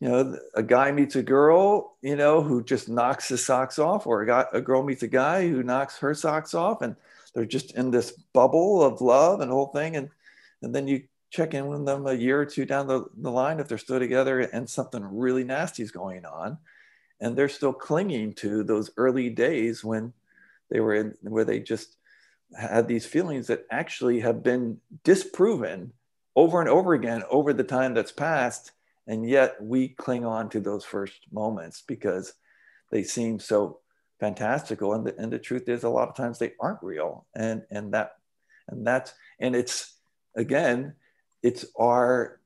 Speaker 2: you know a guy meets a girl you know who just knocks his socks off or a, guy, a girl meets a guy who knocks her socks off and they're just in this bubble of love and whole thing and and then you check in with them a year or two down the, the line if they're still together and something really nasty is going on and they're still clinging to those early days when they were in where they just had these feelings that actually have been disproven over and over again over the time that's passed. And yet we cling on to those first moments because they seem so fantastical. And the, and the truth is a lot of times they aren't real. And, and that, and that's, and it's, again, it's our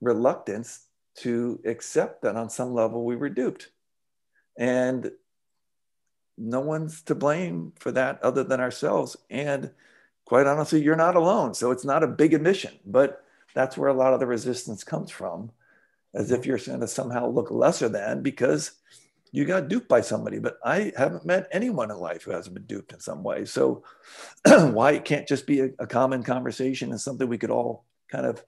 Speaker 2: reluctance to accept that on some level we were duped. And no one's to blame for that other than ourselves. And quite honestly, you're not alone. So it's not a big admission, but that's where a lot of the resistance comes from, as if you're going to somehow look lesser than because you got duped by somebody. But I haven't met anyone in life who hasn't been duped in some way. So why it can't just be a, a common conversation and something we could all kind of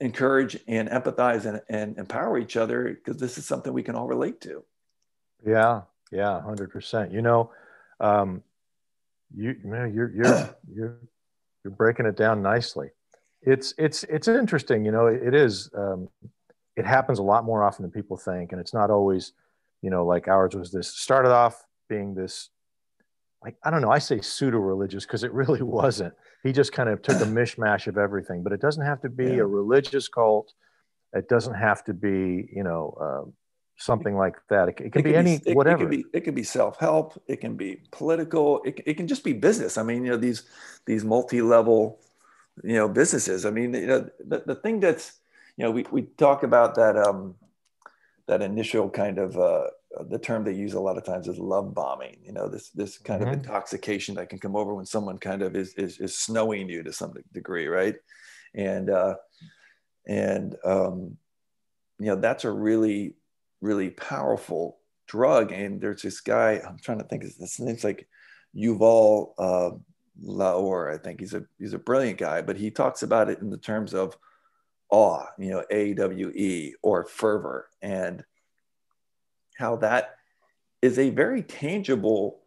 Speaker 2: encourage and empathize and, and empower each other because this is something we can all relate to.
Speaker 1: Yeah, yeah, hundred percent. You know, um, you man, you're you're you're you're breaking it down nicely. It's it's it's interesting, you know. It is. Um, it happens a lot more often than people think, and it's not always, you know, like ours was this started off being this, like I don't know. I say pseudo religious because it really wasn't. He just kind of took a mishmash of everything, but it doesn't have to be yeah. a religious cult. It doesn't have to be, you know, uh, something like that. It, it can it be any
Speaker 2: it,
Speaker 1: whatever.
Speaker 2: It can be it can be self help. It can be political. It, it can just be business. I mean, you know these these multi level, you know, businesses. I mean, you know, the, the thing that's you know we we talk about that um that initial kind of uh the term they use a lot of times is love bombing you know this this kind mm-hmm. of intoxication that can come over when someone kind of is, is is snowing you to some degree right and uh and um you know that's a really really powerful drug. And there's this guy, I'm trying to think, is his name's like Yuval uh, Laor. I think he's a he's a brilliant guy, but he talks about it in the terms of awe, you know, A W E or fervor, and how that is a very tangible,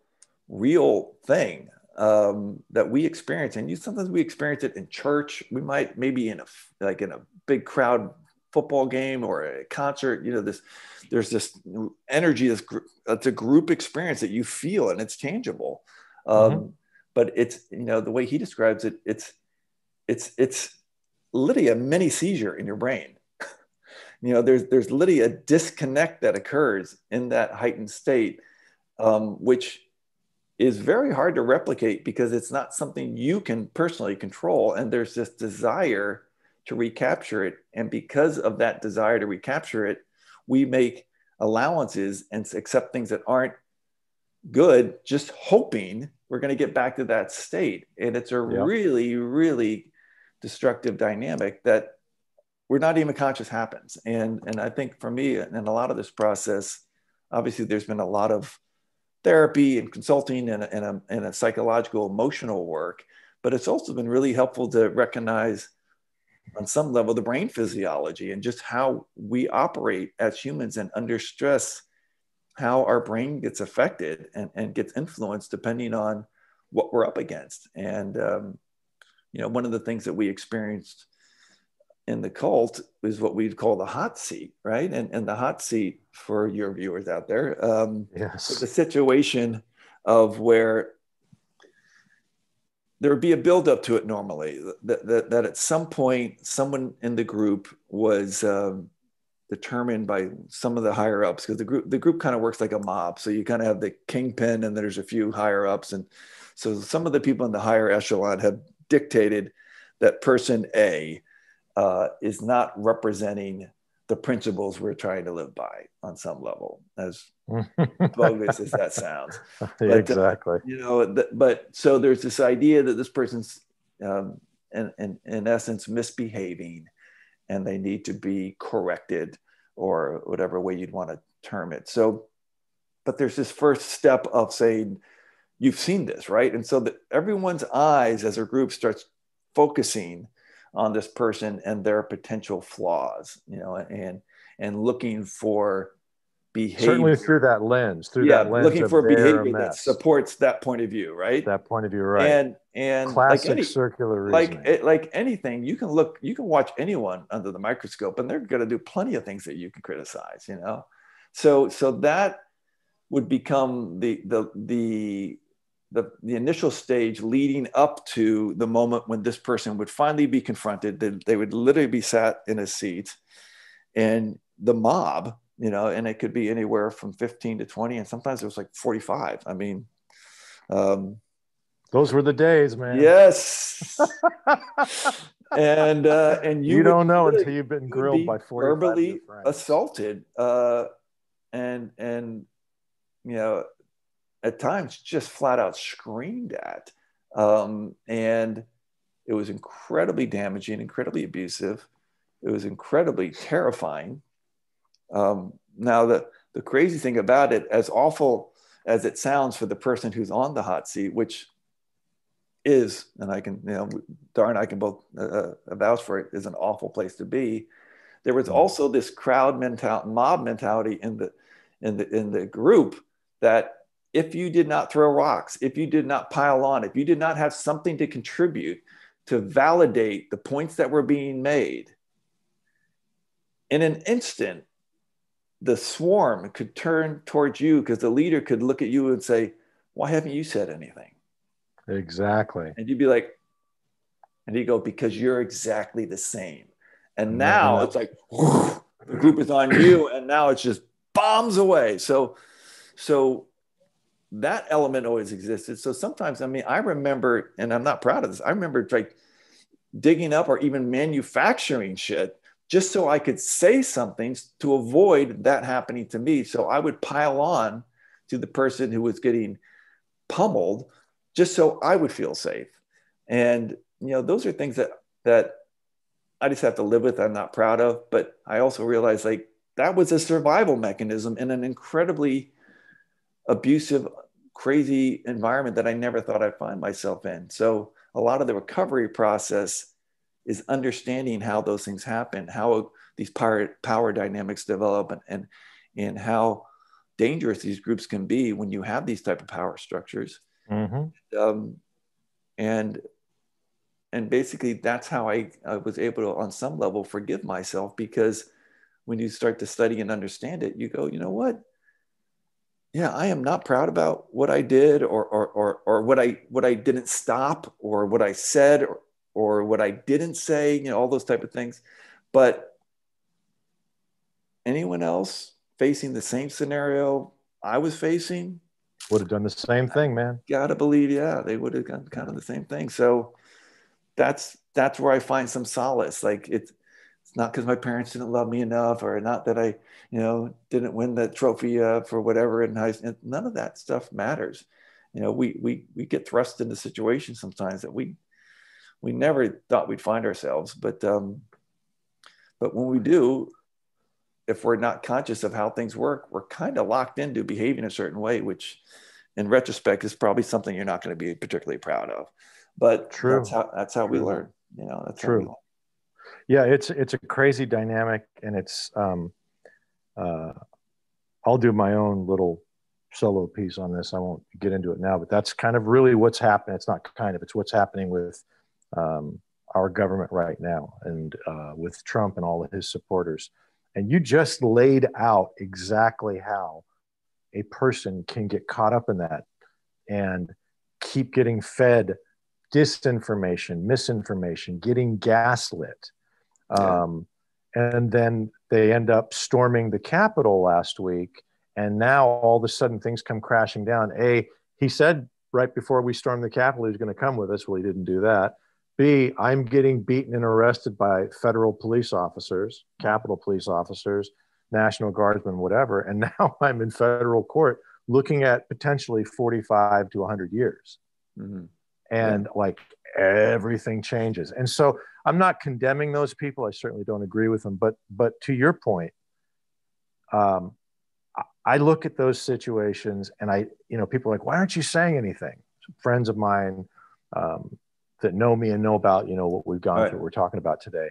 Speaker 2: real thing um, that we experience. And you sometimes we experience it in church. We might maybe in a like in a big crowd football game or a concert you know this there's this energy this it's a group experience that you feel and it's tangible. Um, mm-hmm. but it's you know the way he describes it it's it's it's literally a mini seizure in your brain. You know there's there's literally a disconnect that occurs in that heightened state um, which is very hard to replicate because it's not something you can personally control. And there's this desire to recapture it. And because of that desire to recapture it, we make allowances and accept things that aren't good, just hoping we're going to get back to that state. And it's a yeah. really, really destructive dynamic that we're not even conscious happens. And, and I think for me, and a lot of this process, obviously there's been a lot of therapy and consulting and, and, a, and a psychological emotional work, but it's also been really helpful to recognize on some level the brain physiology and just how we operate as humans and under stress how our brain gets affected and, and gets influenced depending on what we're up against. And um, you know one of the things that we experienced in the cult is what we'd call the hot seat right? And, and the hot seat for your viewers out there um,
Speaker 1: yes.
Speaker 2: the situation of where there would be a buildup to it normally that, that, that at some point someone in the group was um, determined by some of the higher ups because the group the group kind of works like a mob. So you kind of have the kingpin and there's a few higher ups. And so some of the people in the higher echelon have dictated that person a uh, is not representing the principles we're trying to live by on some level, as bogus as that sounds.
Speaker 1: But, uh, exactly.
Speaker 2: Uh, you know, th- but so there's this idea that this person's, um, in, in, in essence, misbehaving and they need to be corrected or whatever way you'd want to term it. So, but there's this first step of saying, you've seen this, right? And so that everyone's eyes as a group starts focusing on this person and their potential flaws, you know, and and looking for behavior.
Speaker 1: Certainly through that lens, through
Speaker 2: yeah,
Speaker 1: that lens.
Speaker 2: looking for behavior that supports that point of view, right?
Speaker 1: That point of view, right?
Speaker 2: And and
Speaker 1: classic
Speaker 2: like any,
Speaker 1: circular reasoning.
Speaker 2: like like anything, you can look, you can watch anyone under the microscope, and they're going to do plenty of things that you can criticize, you know. So so that would become the the the the, the initial stage leading up to the moment when this person would finally be confronted they, they would literally be sat in a seat and the mob you know and it could be anywhere from 15 to 20 and sometimes it was like 45 i mean um,
Speaker 1: those were the days man.
Speaker 2: Yes. And uh, and you,
Speaker 1: you don't know until you've been grilled
Speaker 2: be
Speaker 1: by 40
Speaker 2: verbally assaulted uh, and and you know at times just flat out screamed at. Um, and it was incredibly damaging, incredibly abusive. It was incredibly terrifying. Um, now, the, the crazy thing about it, as awful as it sounds for the person who's on the hot seat, which is, and I can, you know, darn, I can both uh, uh vouch for it, is an awful place to be. There was also this crowd mentality, mob mentality in the, in the, in the group that if you did not throw rocks, if you did not pile on, if you did not have something to contribute to validate the points that were being made, in an instant, the swarm could turn towards you because the leader could look at you and say, Why haven't you said anything?
Speaker 1: Exactly.
Speaker 2: And you'd be like, and he'd go, Because you're exactly the same. And now mm-hmm. it's like, the group is on you, and now it's just bombs away. So, so that element always existed. So sometimes, I mean, I remember, and I'm not proud of this, I remember like digging up or even manufacturing shit just so I could say something to avoid that happening to me. So I would pile on to the person who was getting pummeled just so I would feel safe. And, you know, those are things that, that I just have to live with. I'm not proud of, but I also realized like that was a survival mechanism in an incredibly abusive, crazy environment that I never thought I'd find myself in. So a lot of the recovery process is understanding how those things happen, how these power, power dynamics develop, and, and, and how dangerous these groups can be when you have these type of power structures. Mm-hmm. Um, and and basically that's how I, I was able to on some level forgive myself because when you start to study and understand it you go you know what yeah, I am not proud about what I did or, or, or, or what I, what I didn't stop or what I said or, or what I didn't say, you know, all those type of things. But anyone else facing the same scenario I was facing
Speaker 1: would have done the same thing, man.
Speaker 2: Gotta believe, yeah, they would have done kind of the same thing. So that's that's where I find some solace. Like it's it's not because my parents didn't love me enough, or not that I, you know, didn't win the trophy uh, for whatever in high school. None of that stuff matters. You know, we we we get thrust into situations sometimes that we we never thought we'd find ourselves. But um, but when we do, if we're not conscious of how things work, we're kind of locked into behaving a certain way, which in retrospect is probably something you're not going to be particularly proud of. But True. that's how that's how True. we learn. You know, that's
Speaker 1: True. Yeah, it's it's a crazy dynamic, and it's um, uh, I'll do my own little solo piece on this. I won't get into it now, but that's kind of really what's happening. It's not kind of, it's what's happening with um, our government right now and uh, with Trump and all of his supporters. And you just laid out exactly how a person can get caught up in that and keep getting fed disinformation, misinformation, getting gaslit. Yeah. Um, and then they end up storming the Capitol last week and now all of a sudden things come crashing down. A, he said right before we stormed the Capitol he was going to come with us. Well, he didn't do that. B, I'm getting beaten and arrested by federal police officers, Capitol police officers, National Guardsmen, whatever. And now I'm in federal court looking at potentially 45 to 100 years. Mm-hmm. And yeah. like everything changes. And so I'm not condemning those people. I certainly don't agree with them. But but to your point, um, I look at those situations and I, you know, people are like, why aren't you saying anything? Some friends of mine um, that know me and know about, you know, what we've gone right. through, we're talking about today.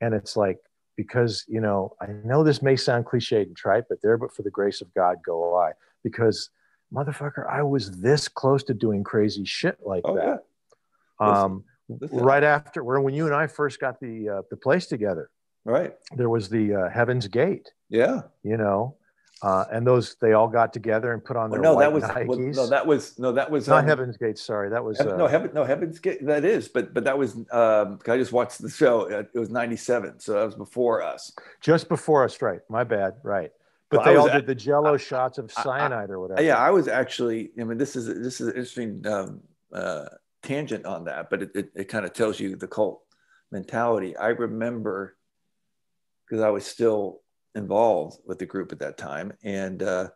Speaker 1: And it's like, because, you know, I know this may sound cliched and trite, but there, but for the grace of God, go I. Because, motherfucker, I was this close to doing crazy shit like oh, that. Yeah. Um, right after, where when you and I first got the uh, the place together,
Speaker 2: right?
Speaker 1: There was the uh, Heaven's Gate.
Speaker 2: Yeah.
Speaker 1: You know, uh, and those they all got together and put on their
Speaker 2: well,
Speaker 1: no,
Speaker 2: that was. Well, no, that was no, that was
Speaker 1: not um, Heaven's Gate. Sorry, that was
Speaker 2: uh, no heaven, no Heaven's Gate. That is, but but that was. Um, I just watched the show. It was '97, so that was before us.
Speaker 1: Just before us, right? My bad, right? But well, they all did the Jello I, shots of cyanide
Speaker 2: I,
Speaker 1: or whatever.
Speaker 2: Yeah, I was actually. I mean, this is this is an interesting um, uh, tangent on that, but it, it, it kind of tells you the cult mentality. I remember because I was still involved with the group at that time, and uh,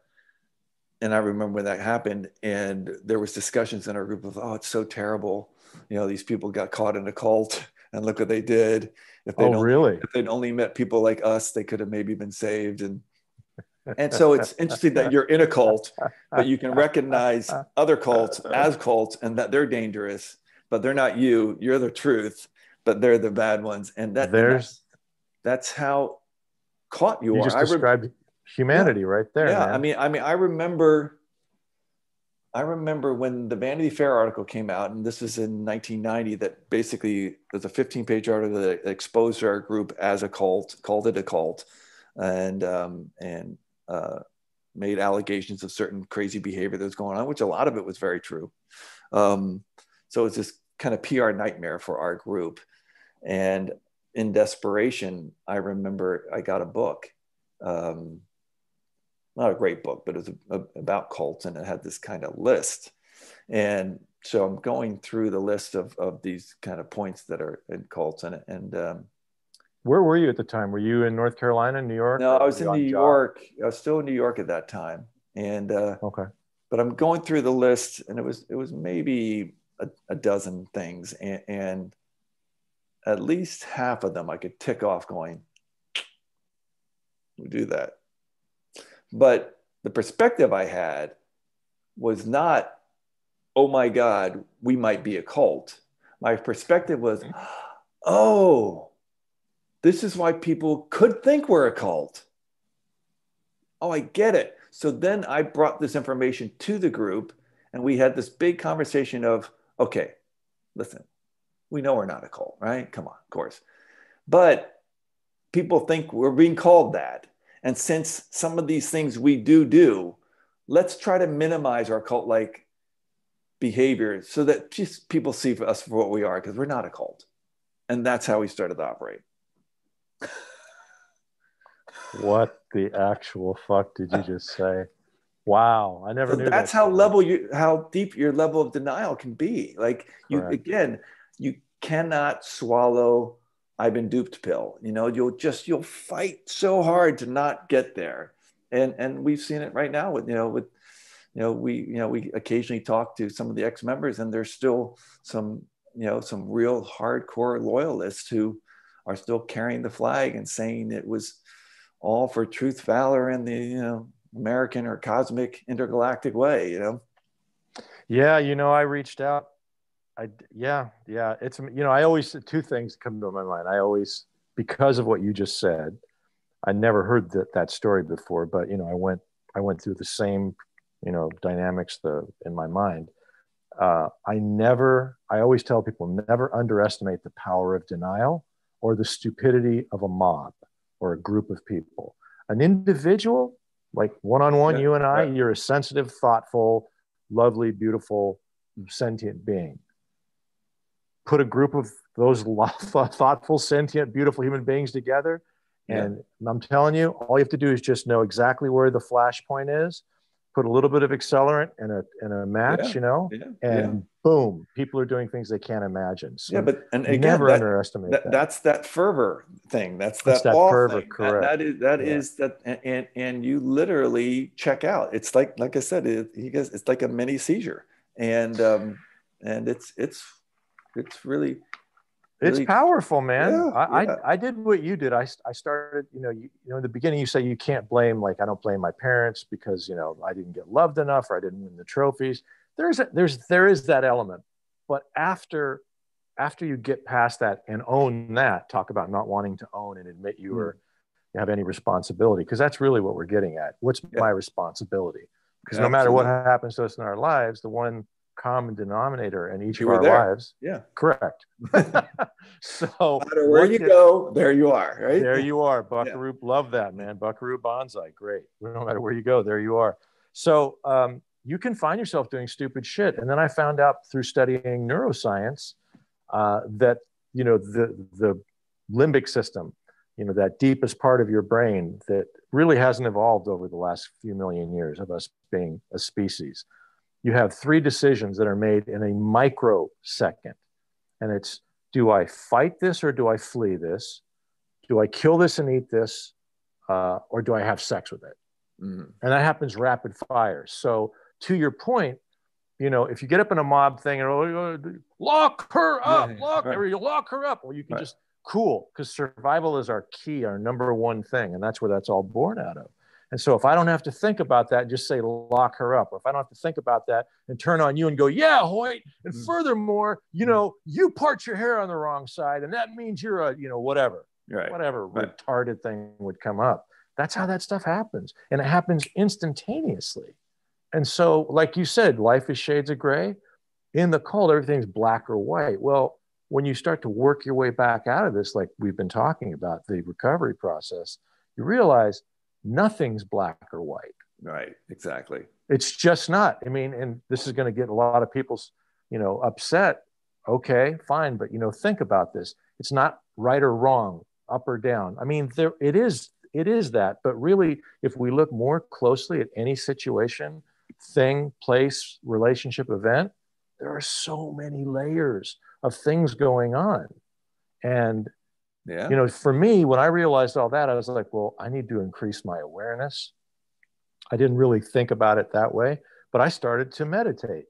Speaker 2: and I remember when that happened, and there was discussions in our group of, oh, it's so terrible, you know, these people got caught in a cult, and look what they did.
Speaker 1: If they oh, really?
Speaker 2: If they'd only met people like us, they could have maybe been saved, and and so it's interesting that you're in a cult, but you can recognize other cults as cults and that they're dangerous, but they're not you. You're the truth, but they're the bad ones. And that there's that's, how caught you,
Speaker 1: you
Speaker 2: are.
Speaker 1: Just described re- humanity yeah. right there.
Speaker 2: Yeah,
Speaker 1: man.
Speaker 2: I mean, I mean, I remember, I remember when the Vanity Fair article came out, and this was in 1990. That basically there's a 15-page article that exposed our group as a cult, called it a cult, and um, and uh, made allegations of certain crazy behavior that was going on, which a lot of it was very true. Um, so it's this kind of PR nightmare for our group, and in desperation, I remember I got a book, um, not a great book, but it was a, a, about cults, and it had this kind of list. And so I'm going through the list of, of these kind of points that are in cults, and and um,
Speaker 1: where were you at the time? Were you in North Carolina, New York?
Speaker 2: No, I was in New job? York. I was still in New York at that time, and uh,
Speaker 1: okay.
Speaker 2: But I'm going through the list, and it was it was maybe a, a dozen things, and, and at least half of them I could tick off going, we do that. But the perspective I had was not, oh my God, we might be a cult. My perspective was, oh, this is why people could think we're a cult. Oh, I get it. So then I brought this information to the group and we had this big conversation of, okay, listen, we know we're not a cult, right? Come on, of course. But people think we're being called that. And since some of these things we do do, let's try to minimize our cult like behavior so that just people see us for what we are, because we're not a cult. And that's how we started to operate.
Speaker 1: What the actual fuck did you just say? Wow, I never so knew.
Speaker 2: That's that how level you, how deep your level of denial can be. Like you, Correct. again, you cannot swallow I've been duped pill. You know, you'll just you'll fight so hard to not get there. And and we've seen it right now with you know with you know we you know we occasionally talk to some of the ex-members and there's still some you know some real hardcore loyalists who are still carrying the flag and saying it was all for truth, valor, and the you know American or cosmic intergalactic way. You know.
Speaker 1: Yeah, you know, I reached out. I yeah yeah. It's you know I always two things come to my mind. I always because of what you just said. I never heard that that story before, but you know I went I went through the same you know dynamics the in my mind. Uh, I never I always tell people never underestimate the power of denial or the stupidity of a mob or a group of people. An individual, like one on one, you and I, right. you're a sensitive, thoughtful, lovely, beautiful, sentient being. Put a group of those thoughtful, sentient, beautiful human beings together. And yeah. I'm telling you, all you have to do is just know exactly where the flashpoint is put a little bit of accelerant in a in a match, yeah, you know, yeah, and yeah. boom, people are doing things they can't imagine. So
Speaker 2: yeah, but and again, never that, underestimate that, that, That's that fervor thing. That's that, that fervor. Thing. Correct. that is that is that, and and you literally check out. It's like like I said, it, he gets it's like a mini seizure, and um, and it's it's it's really
Speaker 1: it's powerful, man. Yeah, I, yeah. I, I did what you did. I, I started, you know, you, you know, in the beginning you say you can't blame, like I don't blame my parents because you know I didn't get loved enough or I didn't win the trophies. There's a, there's there is that element, but after after you get past that and own that, talk about not wanting to own and admit you mm. you have any responsibility because that's really what we're getting at. What's yeah. my responsibility? Because no matter what happens to us in our lives, the one common denominator in each you of our there. lives.
Speaker 2: Yeah.
Speaker 1: Correct. so
Speaker 2: no matter where you go, there you are, right?
Speaker 1: There you are. Buckaroo, yeah. love that, man. Buckaroo Banzai, great. No matter where you go, there you are. So um, you can find yourself doing stupid shit. And then I found out through studying neuroscience uh, that, you know, the, the limbic system, you know, that deepest part of your brain that really hasn't evolved over the last few million years of us being a species you have three decisions that are made in a microsecond. And it's do I fight this or do I flee this? Do I kill this and eat this? Uh, or do I have sex with it? Mm-hmm. And that happens rapid fire. So, to your point, you know, if you get up in a mob thing and oh, lock her up, yeah, lock right. her, you lock her up, well, you can right. just cool because survival is our key, our number one thing. And that's where that's all born out of. And so if I don't have to think about that, just say lock her up. Or if I don't have to think about that and turn on you and go, yeah, Hoyt. And mm. furthermore, you mm. know, you part your hair on the wrong side, and that means you're a, you know, whatever, right. whatever right. retarded thing would come up. That's how that stuff happens. And it happens instantaneously. And so, like you said, life is shades of gray. In the cold, everything's black or white. Well, when you start to work your way back out of this, like we've been talking about, the recovery process, you realize nothing's black or white.
Speaker 2: Right, exactly.
Speaker 1: It's just not. I mean, and this is going to get a lot of people's, you know, upset. Okay, fine, but you know, think about this. It's not right or wrong, up or down. I mean, there it is. It is that. But really, if we look more closely at any situation, thing, place, relationship, event, there are so many layers of things going on. And yeah. You know, for me, when I realized all that, I was like, well, I need to increase my awareness. I didn't really think about it that way, but I started to meditate.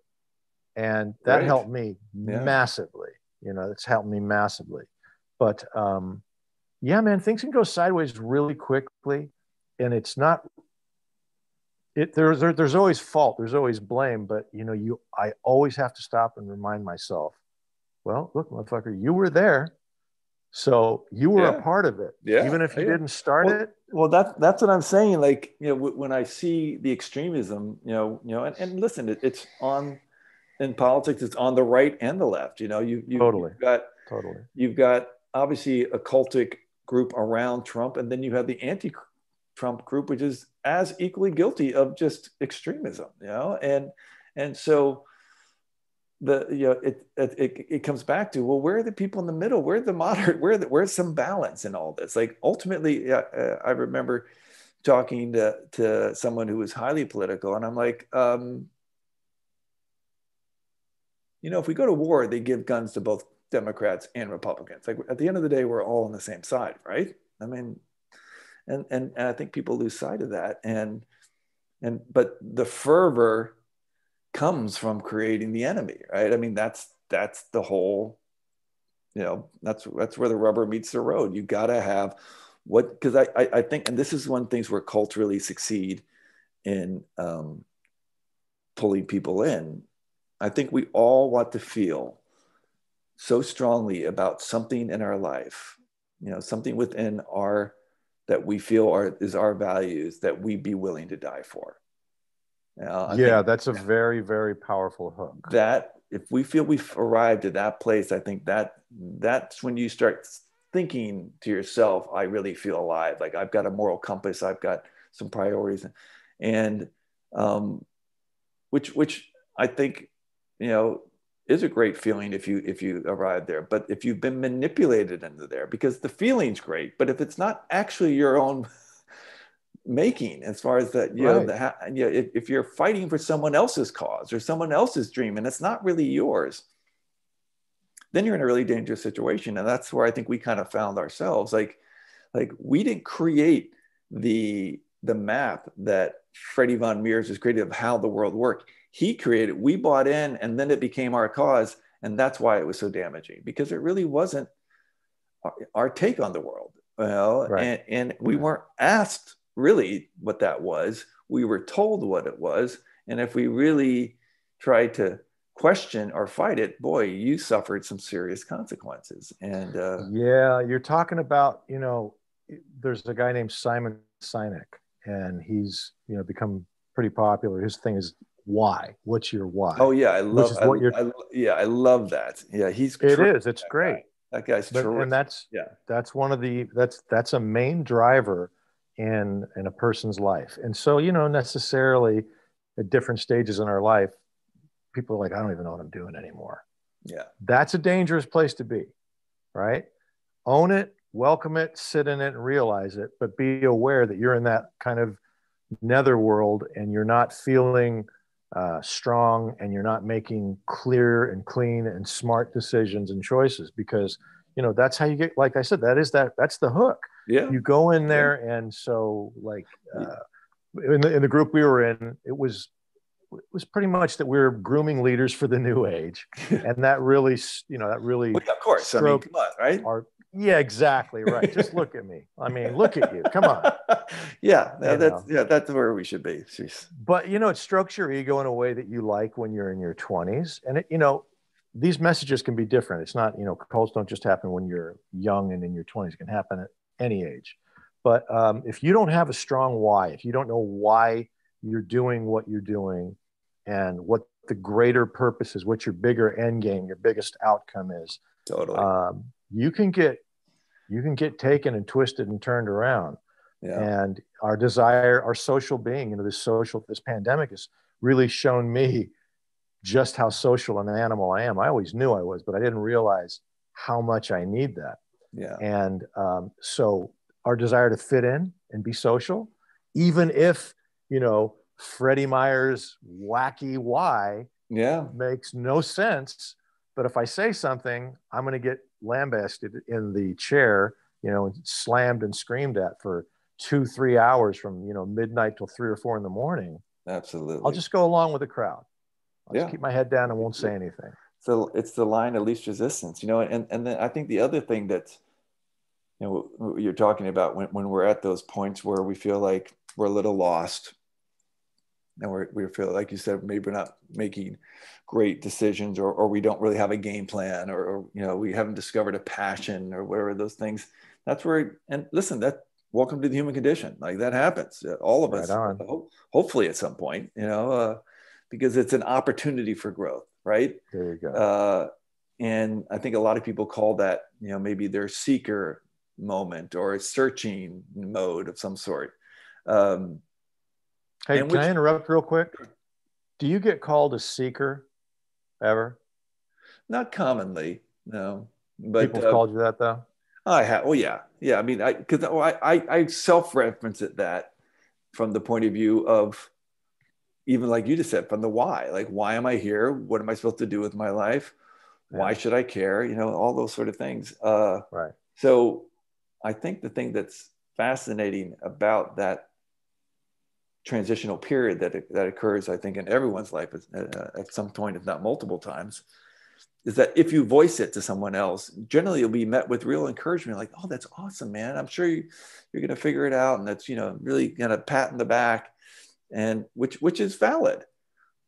Speaker 1: And that right. helped me yeah. massively. You know, it's helped me massively. But um, yeah, man, things can go sideways really quickly. And it's not it there's there, there's always fault there's always blame but you know you i always have to stop and remind myself well look motherfucker you were there so you were yeah. a part of it, yeah. even if you yeah. didn't start
Speaker 2: well,
Speaker 1: it.
Speaker 2: Well, that's that's what I'm saying. Like you know, w- when I see the extremism, you know, you know, and, and listen, it, it's on in politics. It's on the right and the left. You know, you, you
Speaker 1: totally
Speaker 2: you've got
Speaker 1: totally.
Speaker 2: You've got obviously a cultic group around Trump, and then you have the anti-Trump group, which is as equally guilty of just extremism. You know, and and so the you know it, it it comes back to well where are the people in the middle? Where the moderate where the, where's some balance in all this? Like ultimately uh, i remember talking to to someone who was highly political and i'm like um, you know if we go to war they give guns to both democrats and republicans. Like at the end of the day we're all on the same side right? I mean and and, and i think people lose sight of that and and but the fervor comes from creating the enemy, right? I mean, that's that's the whole you know that's that's where the rubber meets the road. You got to have what because I, I, I think and this is one things where cults really succeed in um, pulling people in. I think we all want to feel so strongly about something in our life you know something within our that we feel are is our values that we'd be willing to die for
Speaker 1: yeah that's a very very powerful hook
Speaker 2: that if we feel we've arrived at that place, I think that that's when you start thinking to yourself, I really feel alive. Like I've got a moral compass, I've got some priorities, and um, which which I think you know is a great feeling if you if you arrive there. But if you've been manipulated into there, because the feeling's great, but if it's not actually your own making as far as that you right. know, the, you know if, if you're fighting for someone else's cause or someone else's dream and it's not really yours then you're in a really dangerous situation and that's where i think we kind of found ourselves like like we didn't create the the map that freddie von Mierers has created of how the world worked he created we bought in and then it became our cause and that's why it was so damaging because it really wasn't our, our take on the world well right. and, and we weren't asked really what that was. We were told what it was. And if we really tried to question or fight it, boy, you suffered some serious consequences. And uh,
Speaker 1: yeah, you're talking about, you know, there's a guy named Simon Sinek, and he's, you know, become pretty popular. His thing is why? What's your why?
Speaker 2: Oh yeah, I love. I, what you're, I, yeah, I love that. Yeah, he's.
Speaker 1: It is. It's great.
Speaker 2: Guy. That guy's but,
Speaker 1: And that's yeah. That's one of the that's that's a main driver in in a person's life. And so you know necessarily at different stages in our life people are like i don't even know what i'm doing anymore.
Speaker 2: Yeah.
Speaker 1: That's a dangerous place to be right? Own it welcome it sit in it and realize it but be aware that you're in that kind of netherworld and you're not feeling uh, strong and you're not making clear and clean and smart decisions and choices because you know that's how you get like i said that is that that's the hook
Speaker 2: yeah.
Speaker 1: You go in there yeah. and so like uh, in, the, in the group we were in it was it was pretty much that we are grooming leaders for the new age. And that really you know that really
Speaker 2: of course. I mean, come on, right?
Speaker 1: our, yeah exactly right. Just look at me. I mean look at you. Come on.
Speaker 2: Yeah that's know. yeah that's where we should be. Jeez.
Speaker 1: but you know it strokes your ego in a way that you like when you're in your 20s and it you know these messages can be different. It's not you know calls don't just happen when you're young and in your 20s it can happen at any age. But um, if you don't have a strong why, if you don't know why you're doing what you're doing and what the greater purpose is, what your bigger end game, your biggest outcome is,
Speaker 2: totally,
Speaker 1: um, you can get you can get taken and twisted and turned around. Yeah. And our desire, our social being, you know, this social, this pandemic has really shown me just how social an animal I am. I always knew I was, but I didn't realize how much I need that.
Speaker 2: Yeah.
Speaker 1: And um, so our desire to fit in and be social, even if, you know, Freddie Meyer's wacky why
Speaker 2: yeah.
Speaker 1: makes no sense. But if I say something, I'm going to get lambasted in the chair, you know, slammed and screamed at for two, three hours from, you know, midnight till three or four in the morning.
Speaker 2: Absolutely.
Speaker 1: I'll just go along with the crowd. I'll yeah. just keep my head down and won't say anything
Speaker 2: so it's the line of least resistance, you know. And and then I think the other thing that you know you're talking about when, when we're at those points where we feel like we're a little lost and we're, we feel like you said maybe we're not making great decisions or, or we don't really have a game plan or, or you know we haven't discovered a passion or whatever those things that's where and listen that welcome to the human condition like that happens all of right us on. hopefully at some point you know uh, because it's an opportunity for growth right?
Speaker 1: There you go.
Speaker 2: Uh, and I think a lot of people call that, you know, maybe their seeker moment or a searching mode of some sort. Um,
Speaker 1: hey, can which, I interrupt real quick? Do you get called a seeker ever?
Speaker 2: Not commonly, no. But
Speaker 1: people uh, called you that though.
Speaker 2: I have. Oh yeah, yeah. I mean, I because oh, I, I I self-reference at that from the point of view of even like you just said from the why like why am i here? What am i supposed to do with my life? Why should i care? You know all those sort of things. Uh,
Speaker 1: right.
Speaker 2: so i think the thing that's fascinating about that transitional period that that occurs i think in everyone's life uh, at some point if not multiple times is that if you voice it to someone else, generally you'll be met with real encouragement, like, "Oh, that's awesome, man! I'm sure you, you're going to figure it out," and that's you know really kind of pat in the back, and which which is valid,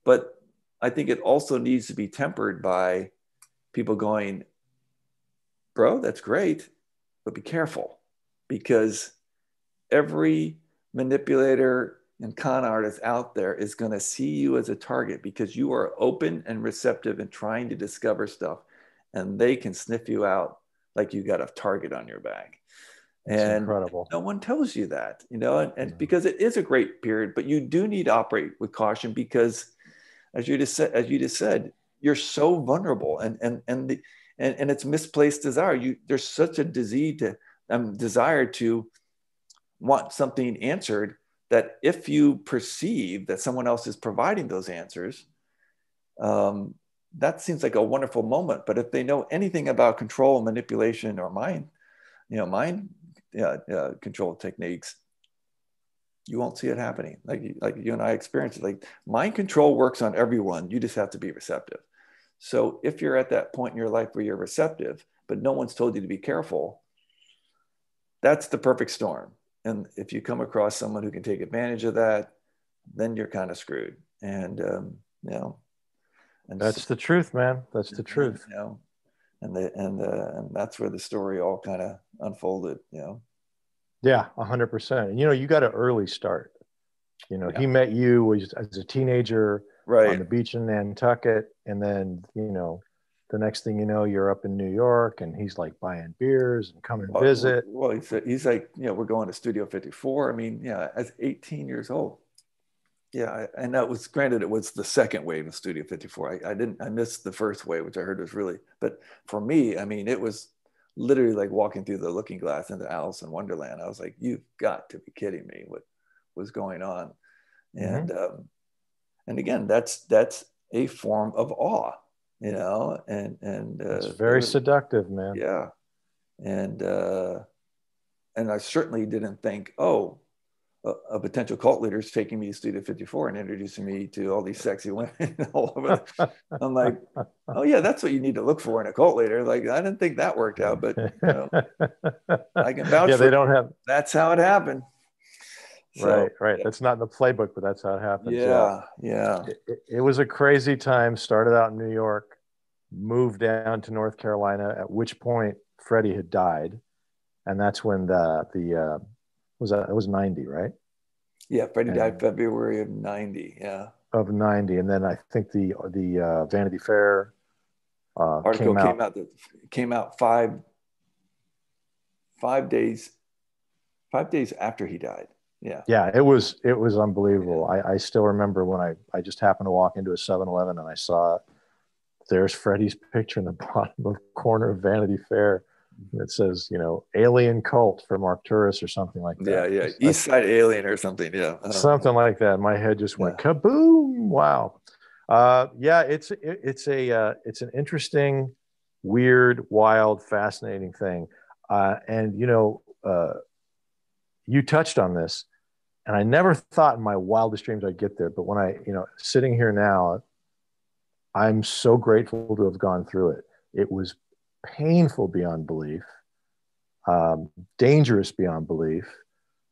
Speaker 2: but I think it also needs to be tempered by people going, "Bro, that's great, but be careful," because every manipulator and con artist out there is going to see you as a target because you are open and receptive and trying to discover stuff and they can sniff you out like you got a target on your back and incredible. no one tells you that you know and, and yeah. because it is a great period but you do need to operate with caution because as you just said as you just said you're so vulnerable and and and the and, and it's misplaced desire you there's such a disease to um, desire to want something answered that if you perceive that someone else is providing those answers, um, that seems like a wonderful moment. But if they know anything about control, manipulation, or mind, you know, mind uh, uh, control techniques, you won't see it happening. Like like you and I experienced it. Like mind control works on everyone. You just have to be receptive. So if you're at that point in your life where you're receptive, but no one's told you to be careful, that's the perfect storm. And if you come across someone who can take advantage of that, then you're kind of screwed. And um, you know,
Speaker 1: and that's the truth, man. That's the truth.
Speaker 2: You know, and the and uh, and that's where the story all kind of unfolded. You know.
Speaker 1: Yeah, hundred percent. And you know, you got an early start. You know, yeah. he met you as a teenager
Speaker 2: right.
Speaker 1: on the beach in Nantucket, and then you know, the next thing you know, you're up in New York and he's like buying beers and coming well, visit.
Speaker 2: Well, he's, he's like, you know, we're going to Studio 54. I mean, yeah, as 18 years old. Yeah. And that was granted, it was the second wave of Studio 54. I, I didn't, I missed the first wave, which I heard was really, but for me, I mean, it was literally like walking through the looking glass into Alice in Wonderland. I was like, you've got to be kidding me. What was going on? Mm-hmm. And, um, and again, that's, that's a form of awe you know, and and
Speaker 1: uh, it's very was, seductive, man.
Speaker 2: Yeah, and uh, and I certainly didn't think, oh, a, potential cult leader is taking me to Studio 54 and introducing me to all these sexy women all over. I'm like, oh yeah, that's what you need to look for in a cult leader. Like I didn't think that worked out, but you know, I can vouch.
Speaker 1: Yeah, they don't have.
Speaker 2: That's how it happened.
Speaker 1: So, right, right. Yeah. That's not in the playbook, but that's how it happens.
Speaker 2: Yeah, yeah.
Speaker 1: It, it, was a crazy time. Started out in New York, moved down to North Carolina. At which point, Freddie had died, and that's when the the uh, was that it was ninety, right?
Speaker 2: Yeah, Freddie and, died February of ninety. Yeah,
Speaker 1: of ninety, and then I think the the uh, Vanity Fair
Speaker 2: uh, article came out. Came out, came out five five days five days after he died yeah
Speaker 1: yeah it was it was unbelievable I, I still remember when i i just happened to walk into a 7-eleven and i saw there's freddie's picture in the bottom of corner of vanity fair it says you know alien cult from arcturus or something like
Speaker 2: that yeah yeah east side alien or something yeah
Speaker 1: something know. like that my head just went yeah. kaboom wow uh, yeah it's it, it's a uh, it's an interesting weird wild fascinating thing uh, and you know uh, you touched on this and I never thought in my wildest dreams I'd get there. But when I, you know, sitting here now, I'm so grateful to have gone through it. It was painful beyond belief, um, dangerous beyond belief.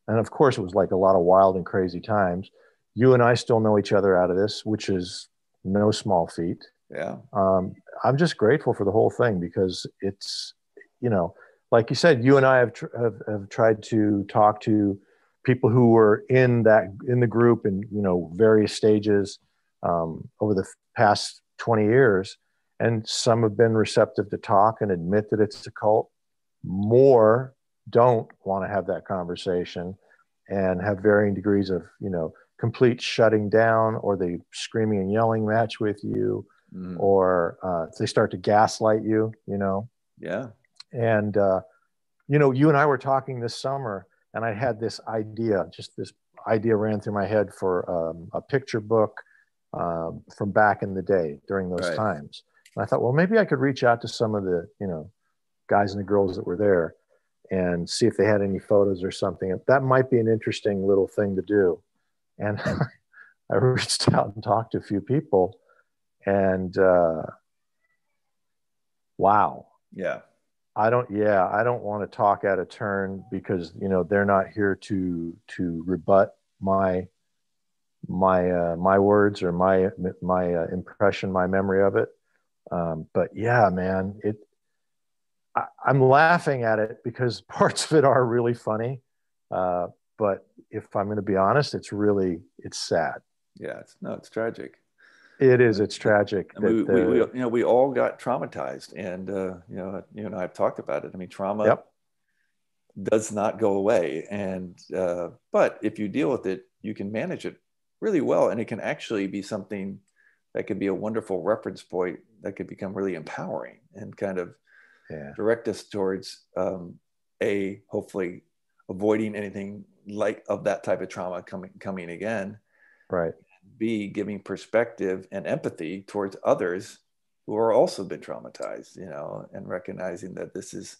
Speaker 1: And of course, it was like a lot of wild and crazy times. You and I still know each other out of this, which is no small feat.
Speaker 2: Yeah.
Speaker 1: Um, I'm just grateful for the whole thing because it's, you know, like you said, you and I have, tr- have, have tried to talk to people who were in that in the group in you know various stages um, over the past 20 years and some have been receptive to talk and admit that it's a cult more don't want to have that conversation and have varying degrees of you know complete shutting down or they screaming and yelling match with you mm. or uh, they start to gaslight you you know
Speaker 2: yeah
Speaker 1: and uh, you know you and i were talking this summer and I had this idea, just this idea ran through my head for um, a picture book um, from back in the day during those right. times. And I thought, well, maybe I could reach out to some of the, you know, guys and the girls that were there and see if they had any photos or something. That might be an interesting little thing to do. And I reached out and talked to a few people, and uh, wow.
Speaker 2: Yeah.
Speaker 1: I don't. Yeah, I don't want to talk out of turn because you know they're not here to to rebut my my uh, my words or my my uh, impression, my memory of it. Um, but yeah, man, it. I, am laughing at it because parts of it are really funny, uh, but if I'm going to be honest, it's really it's sad.
Speaker 2: Yeah, it's no, it's tragic.
Speaker 1: It is. It's tragic.
Speaker 2: That, we, we, we, you know, we all got traumatized, and uh, you know, you and I have talked about it. I mean, trauma yep. does not go away, and uh, but if you deal with it, you can manage it really well, and it can actually be something that could be a wonderful reference point that could become really empowering and kind of yeah. direct us towards um, a hopefully avoiding anything like of that type of trauma coming coming again
Speaker 1: right
Speaker 2: b giving perspective and empathy towards others who are also been traumatized you know and recognizing that this is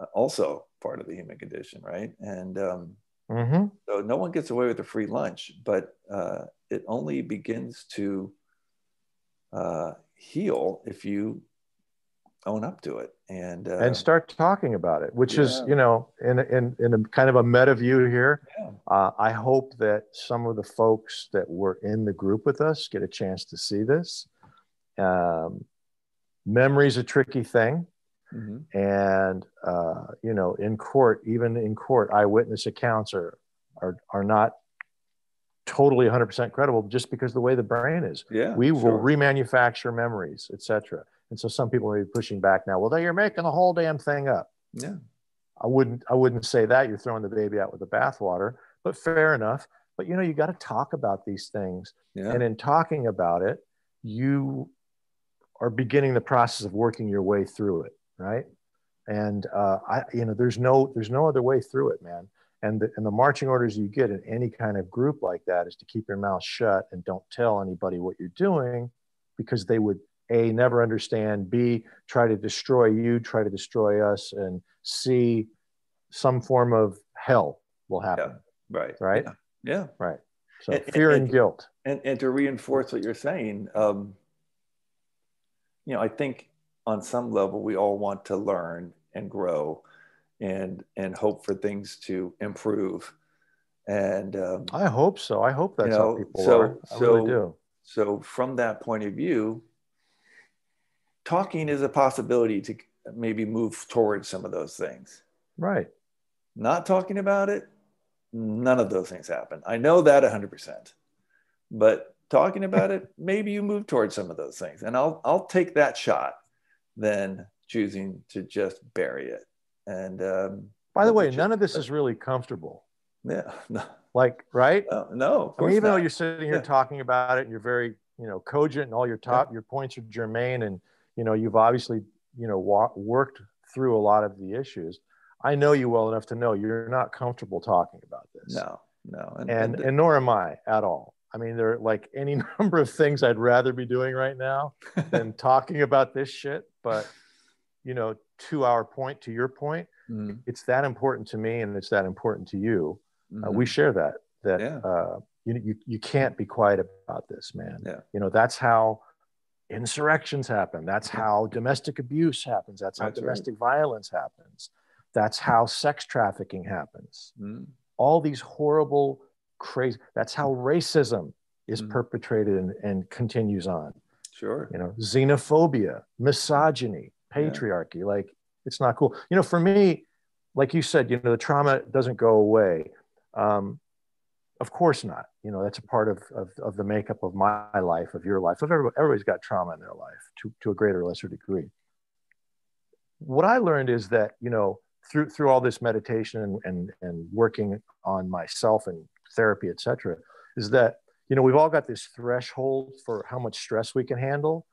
Speaker 2: uh, also part of the human condition right and um, mm-hmm. so no one gets away with a free lunch but uh, it only begins to uh, heal if you own up to it and uh,
Speaker 1: and start talking about it which yeah. is you know in, in in a kind of a meta view here yeah. uh, i hope that some of the folks that were in the group with us get a chance to see this um, memory's a tricky thing mm-hmm. and uh, you know in court even in court eyewitness accounts are are, are not totally 100% credible just because the way the brain is
Speaker 2: yeah
Speaker 1: we sure. will remanufacture memories etc and so some people may be pushing back now. Well, you're making the whole damn thing up.
Speaker 2: Yeah.
Speaker 1: I wouldn't I wouldn't say that. You're throwing the baby out with the bathwater, but fair enough. But you know, you got to talk about these things. Yeah. And in talking about it, you are beginning the process of working your way through it, right? And uh, I, you know, there's no there's no other way through it, man. And the, and the marching orders you get in any kind of group like that is to keep your mouth shut and don't tell anybody what you're doing, because they would a never understand b try to destroy you try to destroy us and c some form of hell will happen.
Speaker 2: yeah, right.
Speaker 1: Right?
Speaker 2: Yeah, yeah.
Speaker 1: right. So and, fear and, and, guilt.
Speaker 2: And, and to reinforce what you're saying um, you know i think on some level we all want to learn and grow and and hope for things to improve and um,
Speaker 1: i hope so i hope that's you know, how people so, are I so, really do
Speaker 2: so from that point of view talking is a possibility to maybe move towards some of those things.
Speaker 1: Right.
Speaker 2: Not talking about it, none of those things happen. I know that 100%. But talking about it, maybe you move towards some of those things. And I'll I'll take that shot than choosing to just bury it. And um,
Speaker 1: by the way, none of this is really comfortable.
Speaker 2: Yeah. No.
Speaker 1: Like, right?
Speaker 2: Uh, no.
Speaker 1: I mean, even not. though you're sitting here yeah. talking about it and you're very, you know, cogent and all your top, yeah. your points are germane and you know you've obviously you know wa- worked through a lot of the issues i know you well enough to know you're not comfortable talking about this
Speaker 2: no no
Speaker 1: and and, and, and nor am i at all i mean there are like any number of things i'd rather be doing right now than talking about this shit but you know to our point to your point mm-hmm. it's that important to me and it's that important to you mm-hmm. uh, we mm-hmm. share that that yeah. uh, you, you you can't be quiet about this man
Speaker 2: yeah.
Speaker 1: you know that's how insurrections happen. That's how domestic abuse happens. That's how That's domestic right. violence happens. That's how sex trafficking happens. Mm. All these horrible, crazy. That's how racism is mm. perpetrated and, and, continues on.
Speaker 2: Sure.
Speaker 1: You know, xenophobia, misogyny, patriarchy. Yeah. Like, it's not cool. You know, for me, like you said, you know, the trauma doesn't go away. Um, of course not. You know, that's a part of, of, of the makeup of my life, of your life, of everybody, everybody's got trauma in their life to, to a greater or lesser degree. What I learned is that, you know, through, through all this meditation and, and, and working on myself and therapy, et cetera, is that, you know, we've all got this threshold for how much stress we can handle.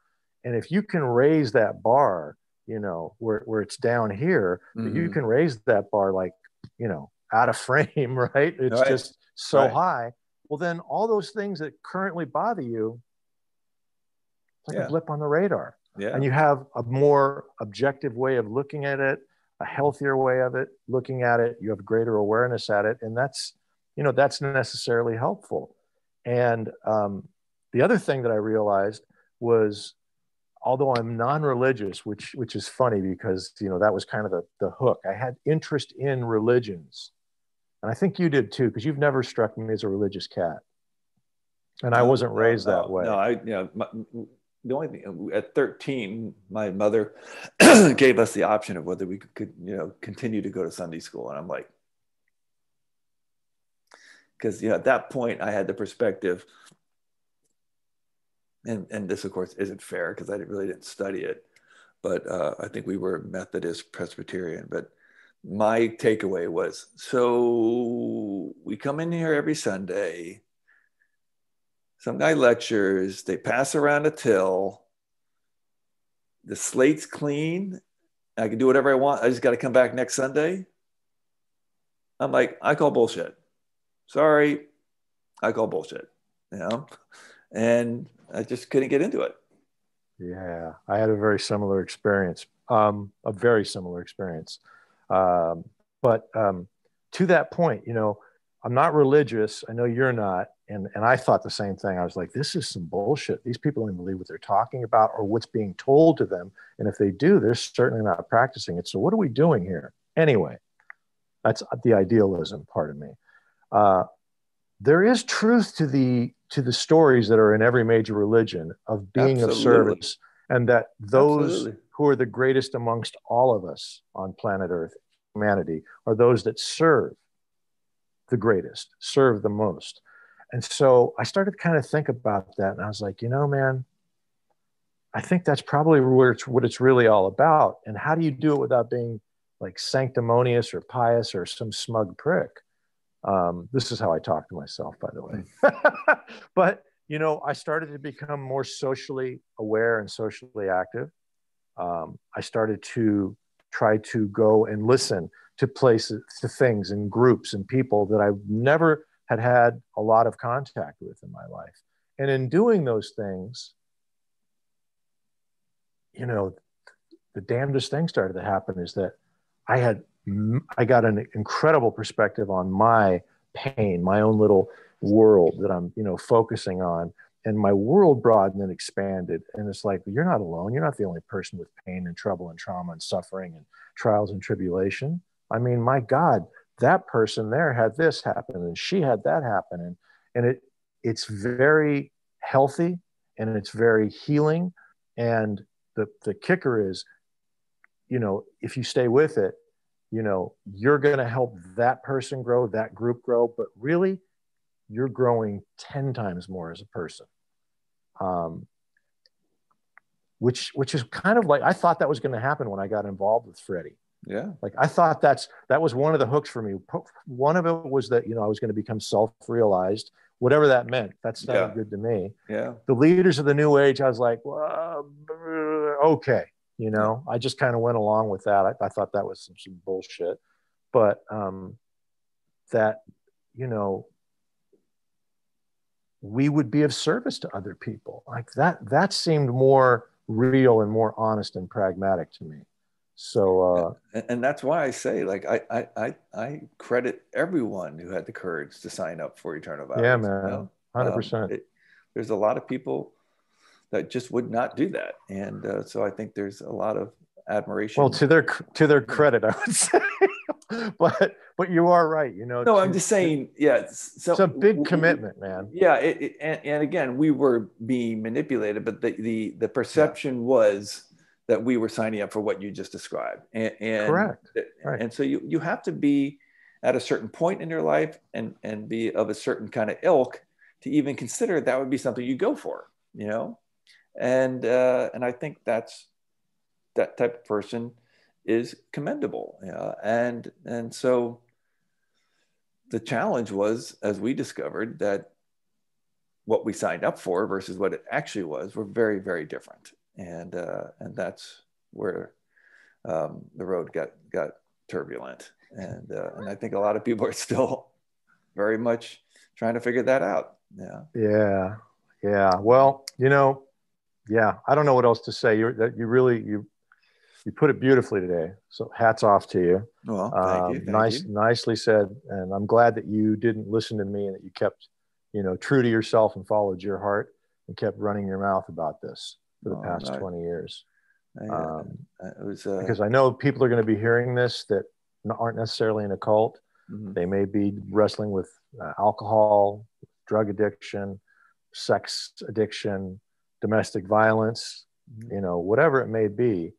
Speaker 1: And if you can raise that bar, you know, where, where it's down here, mm-hmm. you can raise that bar like, you know, out of frame, right? It's right. just so right. high. Well, then all those things that currently bother you, it's like yeah. a blip on the radar.
Speaker 2: Yeah.
Speaker 1: And you have a more objective way of looking at it, a healthier way of it, looking at it. You have greater awareness at it. And that's, you know, that's necessarily helpful. And um, the other thing that I realized was although I'm non-religious, which which is funny because you know that was kind of the, the hook. I had interest in religions, and I think you did too, because you've never struck me as a religious cat, and I wasn't raised
Speaker 2: no,
Speaker 1: that way.
Speaker 2: No, I you know my, the only thing at 13, my mother gave us the option of whether we could, could you know continue to go to Sunday school, and I'm like, because you know at that point I had the perspective and and this of course isn't fair because I really didn't study it, but uh, I think we were Methodist Presbyterian. But my takeaway was so we come in here every Sunday. Some guy lectures, they pass around a till. The slate's clean. I can do whatever I want. I just got to come back next Sunday. I'm like, I call bullshit. Sorry, I call bullshit. You know, and I just couldn't get into it.
Speaker 1: Yeah, I had a very similar experience, um, a very similar experience. Um, but um, to that point, you know, I'm not religious. I know you're not. And, and I thought the same thing. I was like, this is some bullshit. These people don't believe what they're talking about or what's being told to them. And if they do, they're certainly not practicing it. So what are we doing here? Anyway, that's the idealism part of me. Uh, there is truth to the to the stories that are in every major religion of being Absolutely. of service and that those Absolutely. who are the greatest amongst all of us on planet earth humanity are those that serve the greatest serve the most and so i started to kind of think about that and i was like you know man i think that's probably where it's, what it's really all about and how do you do it without being like sanctimonious or pious or some smug prick um, this is how I talk to myself, by the way. Hmm. but, you know, I started to become more socially aware and socially active. Um, I started to try to go and listen to places, to things and groups and people that I never had had a lot of contact with in my life. And in doing those things, you know, the damnedest thing started to happen is that I had I got an incredible perspective on my pain, my own little world that I'm, you know, focusing on. And my world broadened and expanded. And it's like, you're not alone. You're not the only person with pain and trouble and trauma and suffering and trials and tribulation. I mean, my God, that person there had this happen and she had that happen. And, and it, it's very healthy and it's very healing. And the, the kicker is, you know, if you stay with it, you know you're going to help that person grow that group grow but really you're growing 10 times more as a person. Um, which which is kind of like i thought that was going to happen when i got involved with freddie.
Speaker 2: Yeah.
Speaker 1: Like i thought that's that was one of the hooks for me. One of it was that you know i was going to become self-realized whatever that meant. That sounded yeah. good to me.
Speaker 2: Yeah.
Speaker 1: The leaders of the new age i was like well, okay you know? I just kind of went along with that. I, I, thought that was some, some bullshit. But um, that you know we would be of service to other people. Like that that seemed more real and more honest and pragmatic to me. So uh,
Speaker 2: and, and that's why i say like I, I i credit everyone who had the courage to sign up for eternal values
Speaker 1: yeah man you know? 100% um, it,
Speaker 2: there's a lot of people that just would not do that. And uh, so I think there's a lot of admiration.
Speaker 1: Well, to their to their credit, I would say. but but you are right. You know.
Speaker 2: No, to, I'm just saying. Yeah,
Speaker 1: so it's a big commitment, man.
Speaker 2: Yeah, it, it, and, and again, we were being manipulated, but the the the perception yeah. was that we were signing up for what you just described. And, and
Speaker 1: correct.
Speaker 2: Right. And so you you have to be at a certain point in your life and and be of a certain kind of ilk to even consider that would be something you go for. You know and uh, and I think that's that type of person is commendable. Yeah, and and so the challenge was, as we discovered, that what we signed up for versus what it actually was were very very different, and uh, and that's where um, the road got got turbulent, and uh, and I think a lot of people are still very much trying to figure that out. Yeah.
Speaker 1: Yeah. Yeah. Well, you know, yeah, I don't know what else to say. You that you really you you put it beautifully today. So hats off to you.
Speaker 2: Well, thank um, you. Thank
Speaker 1: nice,
Speaker 2: you.
Speaker 1: nicely said. And I'm glad that you didn't listen to me and that you kept, you know, true to yourself and followed your heart and kept running your mouth about this. for the oh, past 20 years.
Speaker 2: I, uh, um, it was uh,
Speaker 1: because I know people are going to be hearing this that aren't necessarily in a cult. Mm-hmm. They may be wrestling with uh, alcohol, drug addiction, sex addiction, domestic violence, mm-hmm. you know, whatever it may be,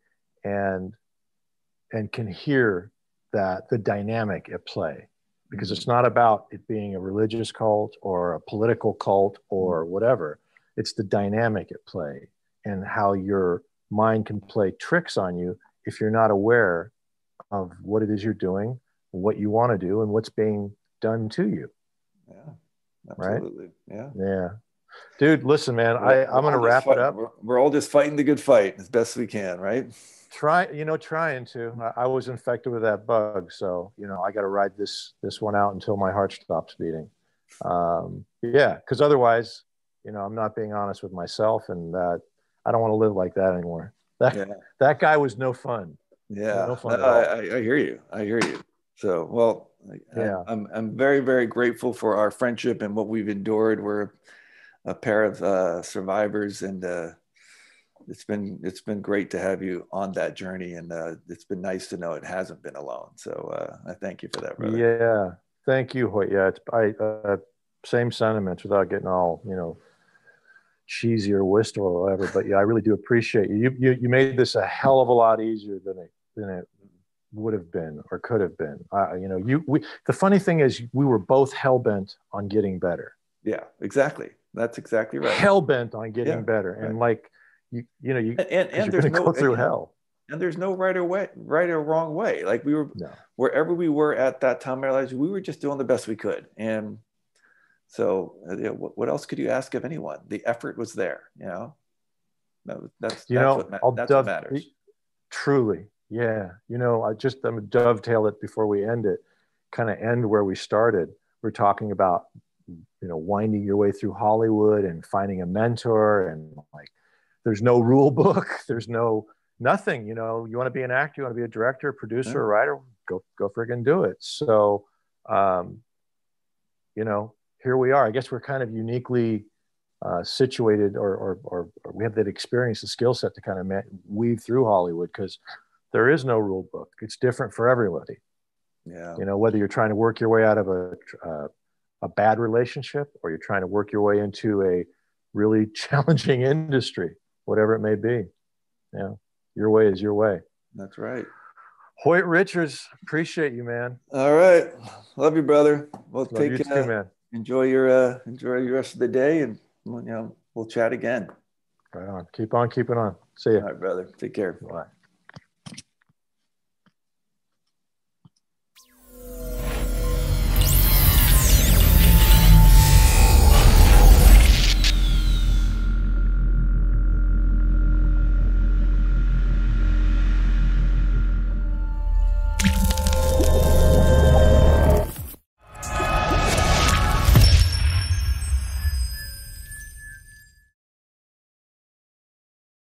Speaker 1: and and can hear that the dynamic at play because it's not about it being a religious cult or a political cult or mm-hmm. whatever. It's the dynamic at play and how your mind can play tricks on you if you're not aware of what it is you're doing, what you want to do, and what's being done to you.
Speaker 2: Yeah, absolutely.
Speaker 1: Right? Yeah. Yeah. Dude, listen, man, I, I'm going to wrap
Speaker 2: fight,
Speaker 1: it up.
Speaker 2: We're, we're all just fighting the good fight as best we can, right?
Speaker 1: try you know trying to. I, I, was infected with that bug so you know i got to ride this this one out until my heart stops beating. Um, yeah because otherwise you know i'm not being honest with myself and that i don't want to live like that anymore. That yeah. that guy was no fun.
Speaker 2: Yeah. No fun I, I, I, hear you. I hear you. So well yeah. I'm, I'm very very grateful for our friendship and what we've endured. We're a pair of uh, survivors and uh, it's been it's been great to have you on that journey, and uh, it's been nice to know it hasn't been alone. So uh, I thank you for that, brother.
Speaker 1: Yeah, thank you, Hoyt. Yeah, it's I uh, same sentiments without getting all you know cheesy or wistful or whatever. But yeah, I really do appreciate you. You you, you made this a hell of a lot easier than it than it would have been or could have been. Uh, you know, you we the funny thing is we were both hell bent on getting better.
Speaker 2: Yeah, exactly. That's exactly right.
Speaker 1: Hell bent on getting yeah, better, and like you you know you and, and there's no, go through
Speaker 2: and,
Speaker 1: hell.
Speaker 2: and there's no right or way right or wrong way. Like we were no. wherever we were at that time in our lives we were just doing the best we could. And so uh, you know, what, what, else could you ask of anyone? The effort was there you know? That, that's
Speaker 1: you
Speaker 2: that's
Speaker 1: know
Speaker 2: what,
Speaker 1: I'll
Speaker 2: that's
Speaker 1: dove,
Speaker 2: what matters
Speaker 1: truly. Yeah. You know i just i'm dovetail it before we end it kind of end where we started. We're talking about you know winding your way through hollywood and finding a mentor and like there's no rule book there's no nothing you know you want to be an actor you want to be a director producer yeah. writer go go friggin do it. So um, you know here we are. I guess we're kind of uniquely uh, situated or, or, or, we have that experience the skill set to kind of weave through hollywood because there is no rule book. It's different for everybody.
Speaker 2: Yeah.
Speaker 1: You know whether you're trying to work your way out of a uh, a bad relationship or you're trying to work your way into a really challenging industry whatever it may be. Yeah, your way is your way.
Speaker 2: That's right.
Speaker 1: Hoyt Richards, appreciate you, man.
Speaker 2: All right, love you, brother. Well,
Speaker 1: love take you too, man.
Speaker 2: Enjoy your uh, enjoy the rest of the day, and you know we'll chat again.
Speaker 1: Right on. Keep on keeping on. See you.
Speaker 2: All right, brother. Take care.
Speaker 1: Bye.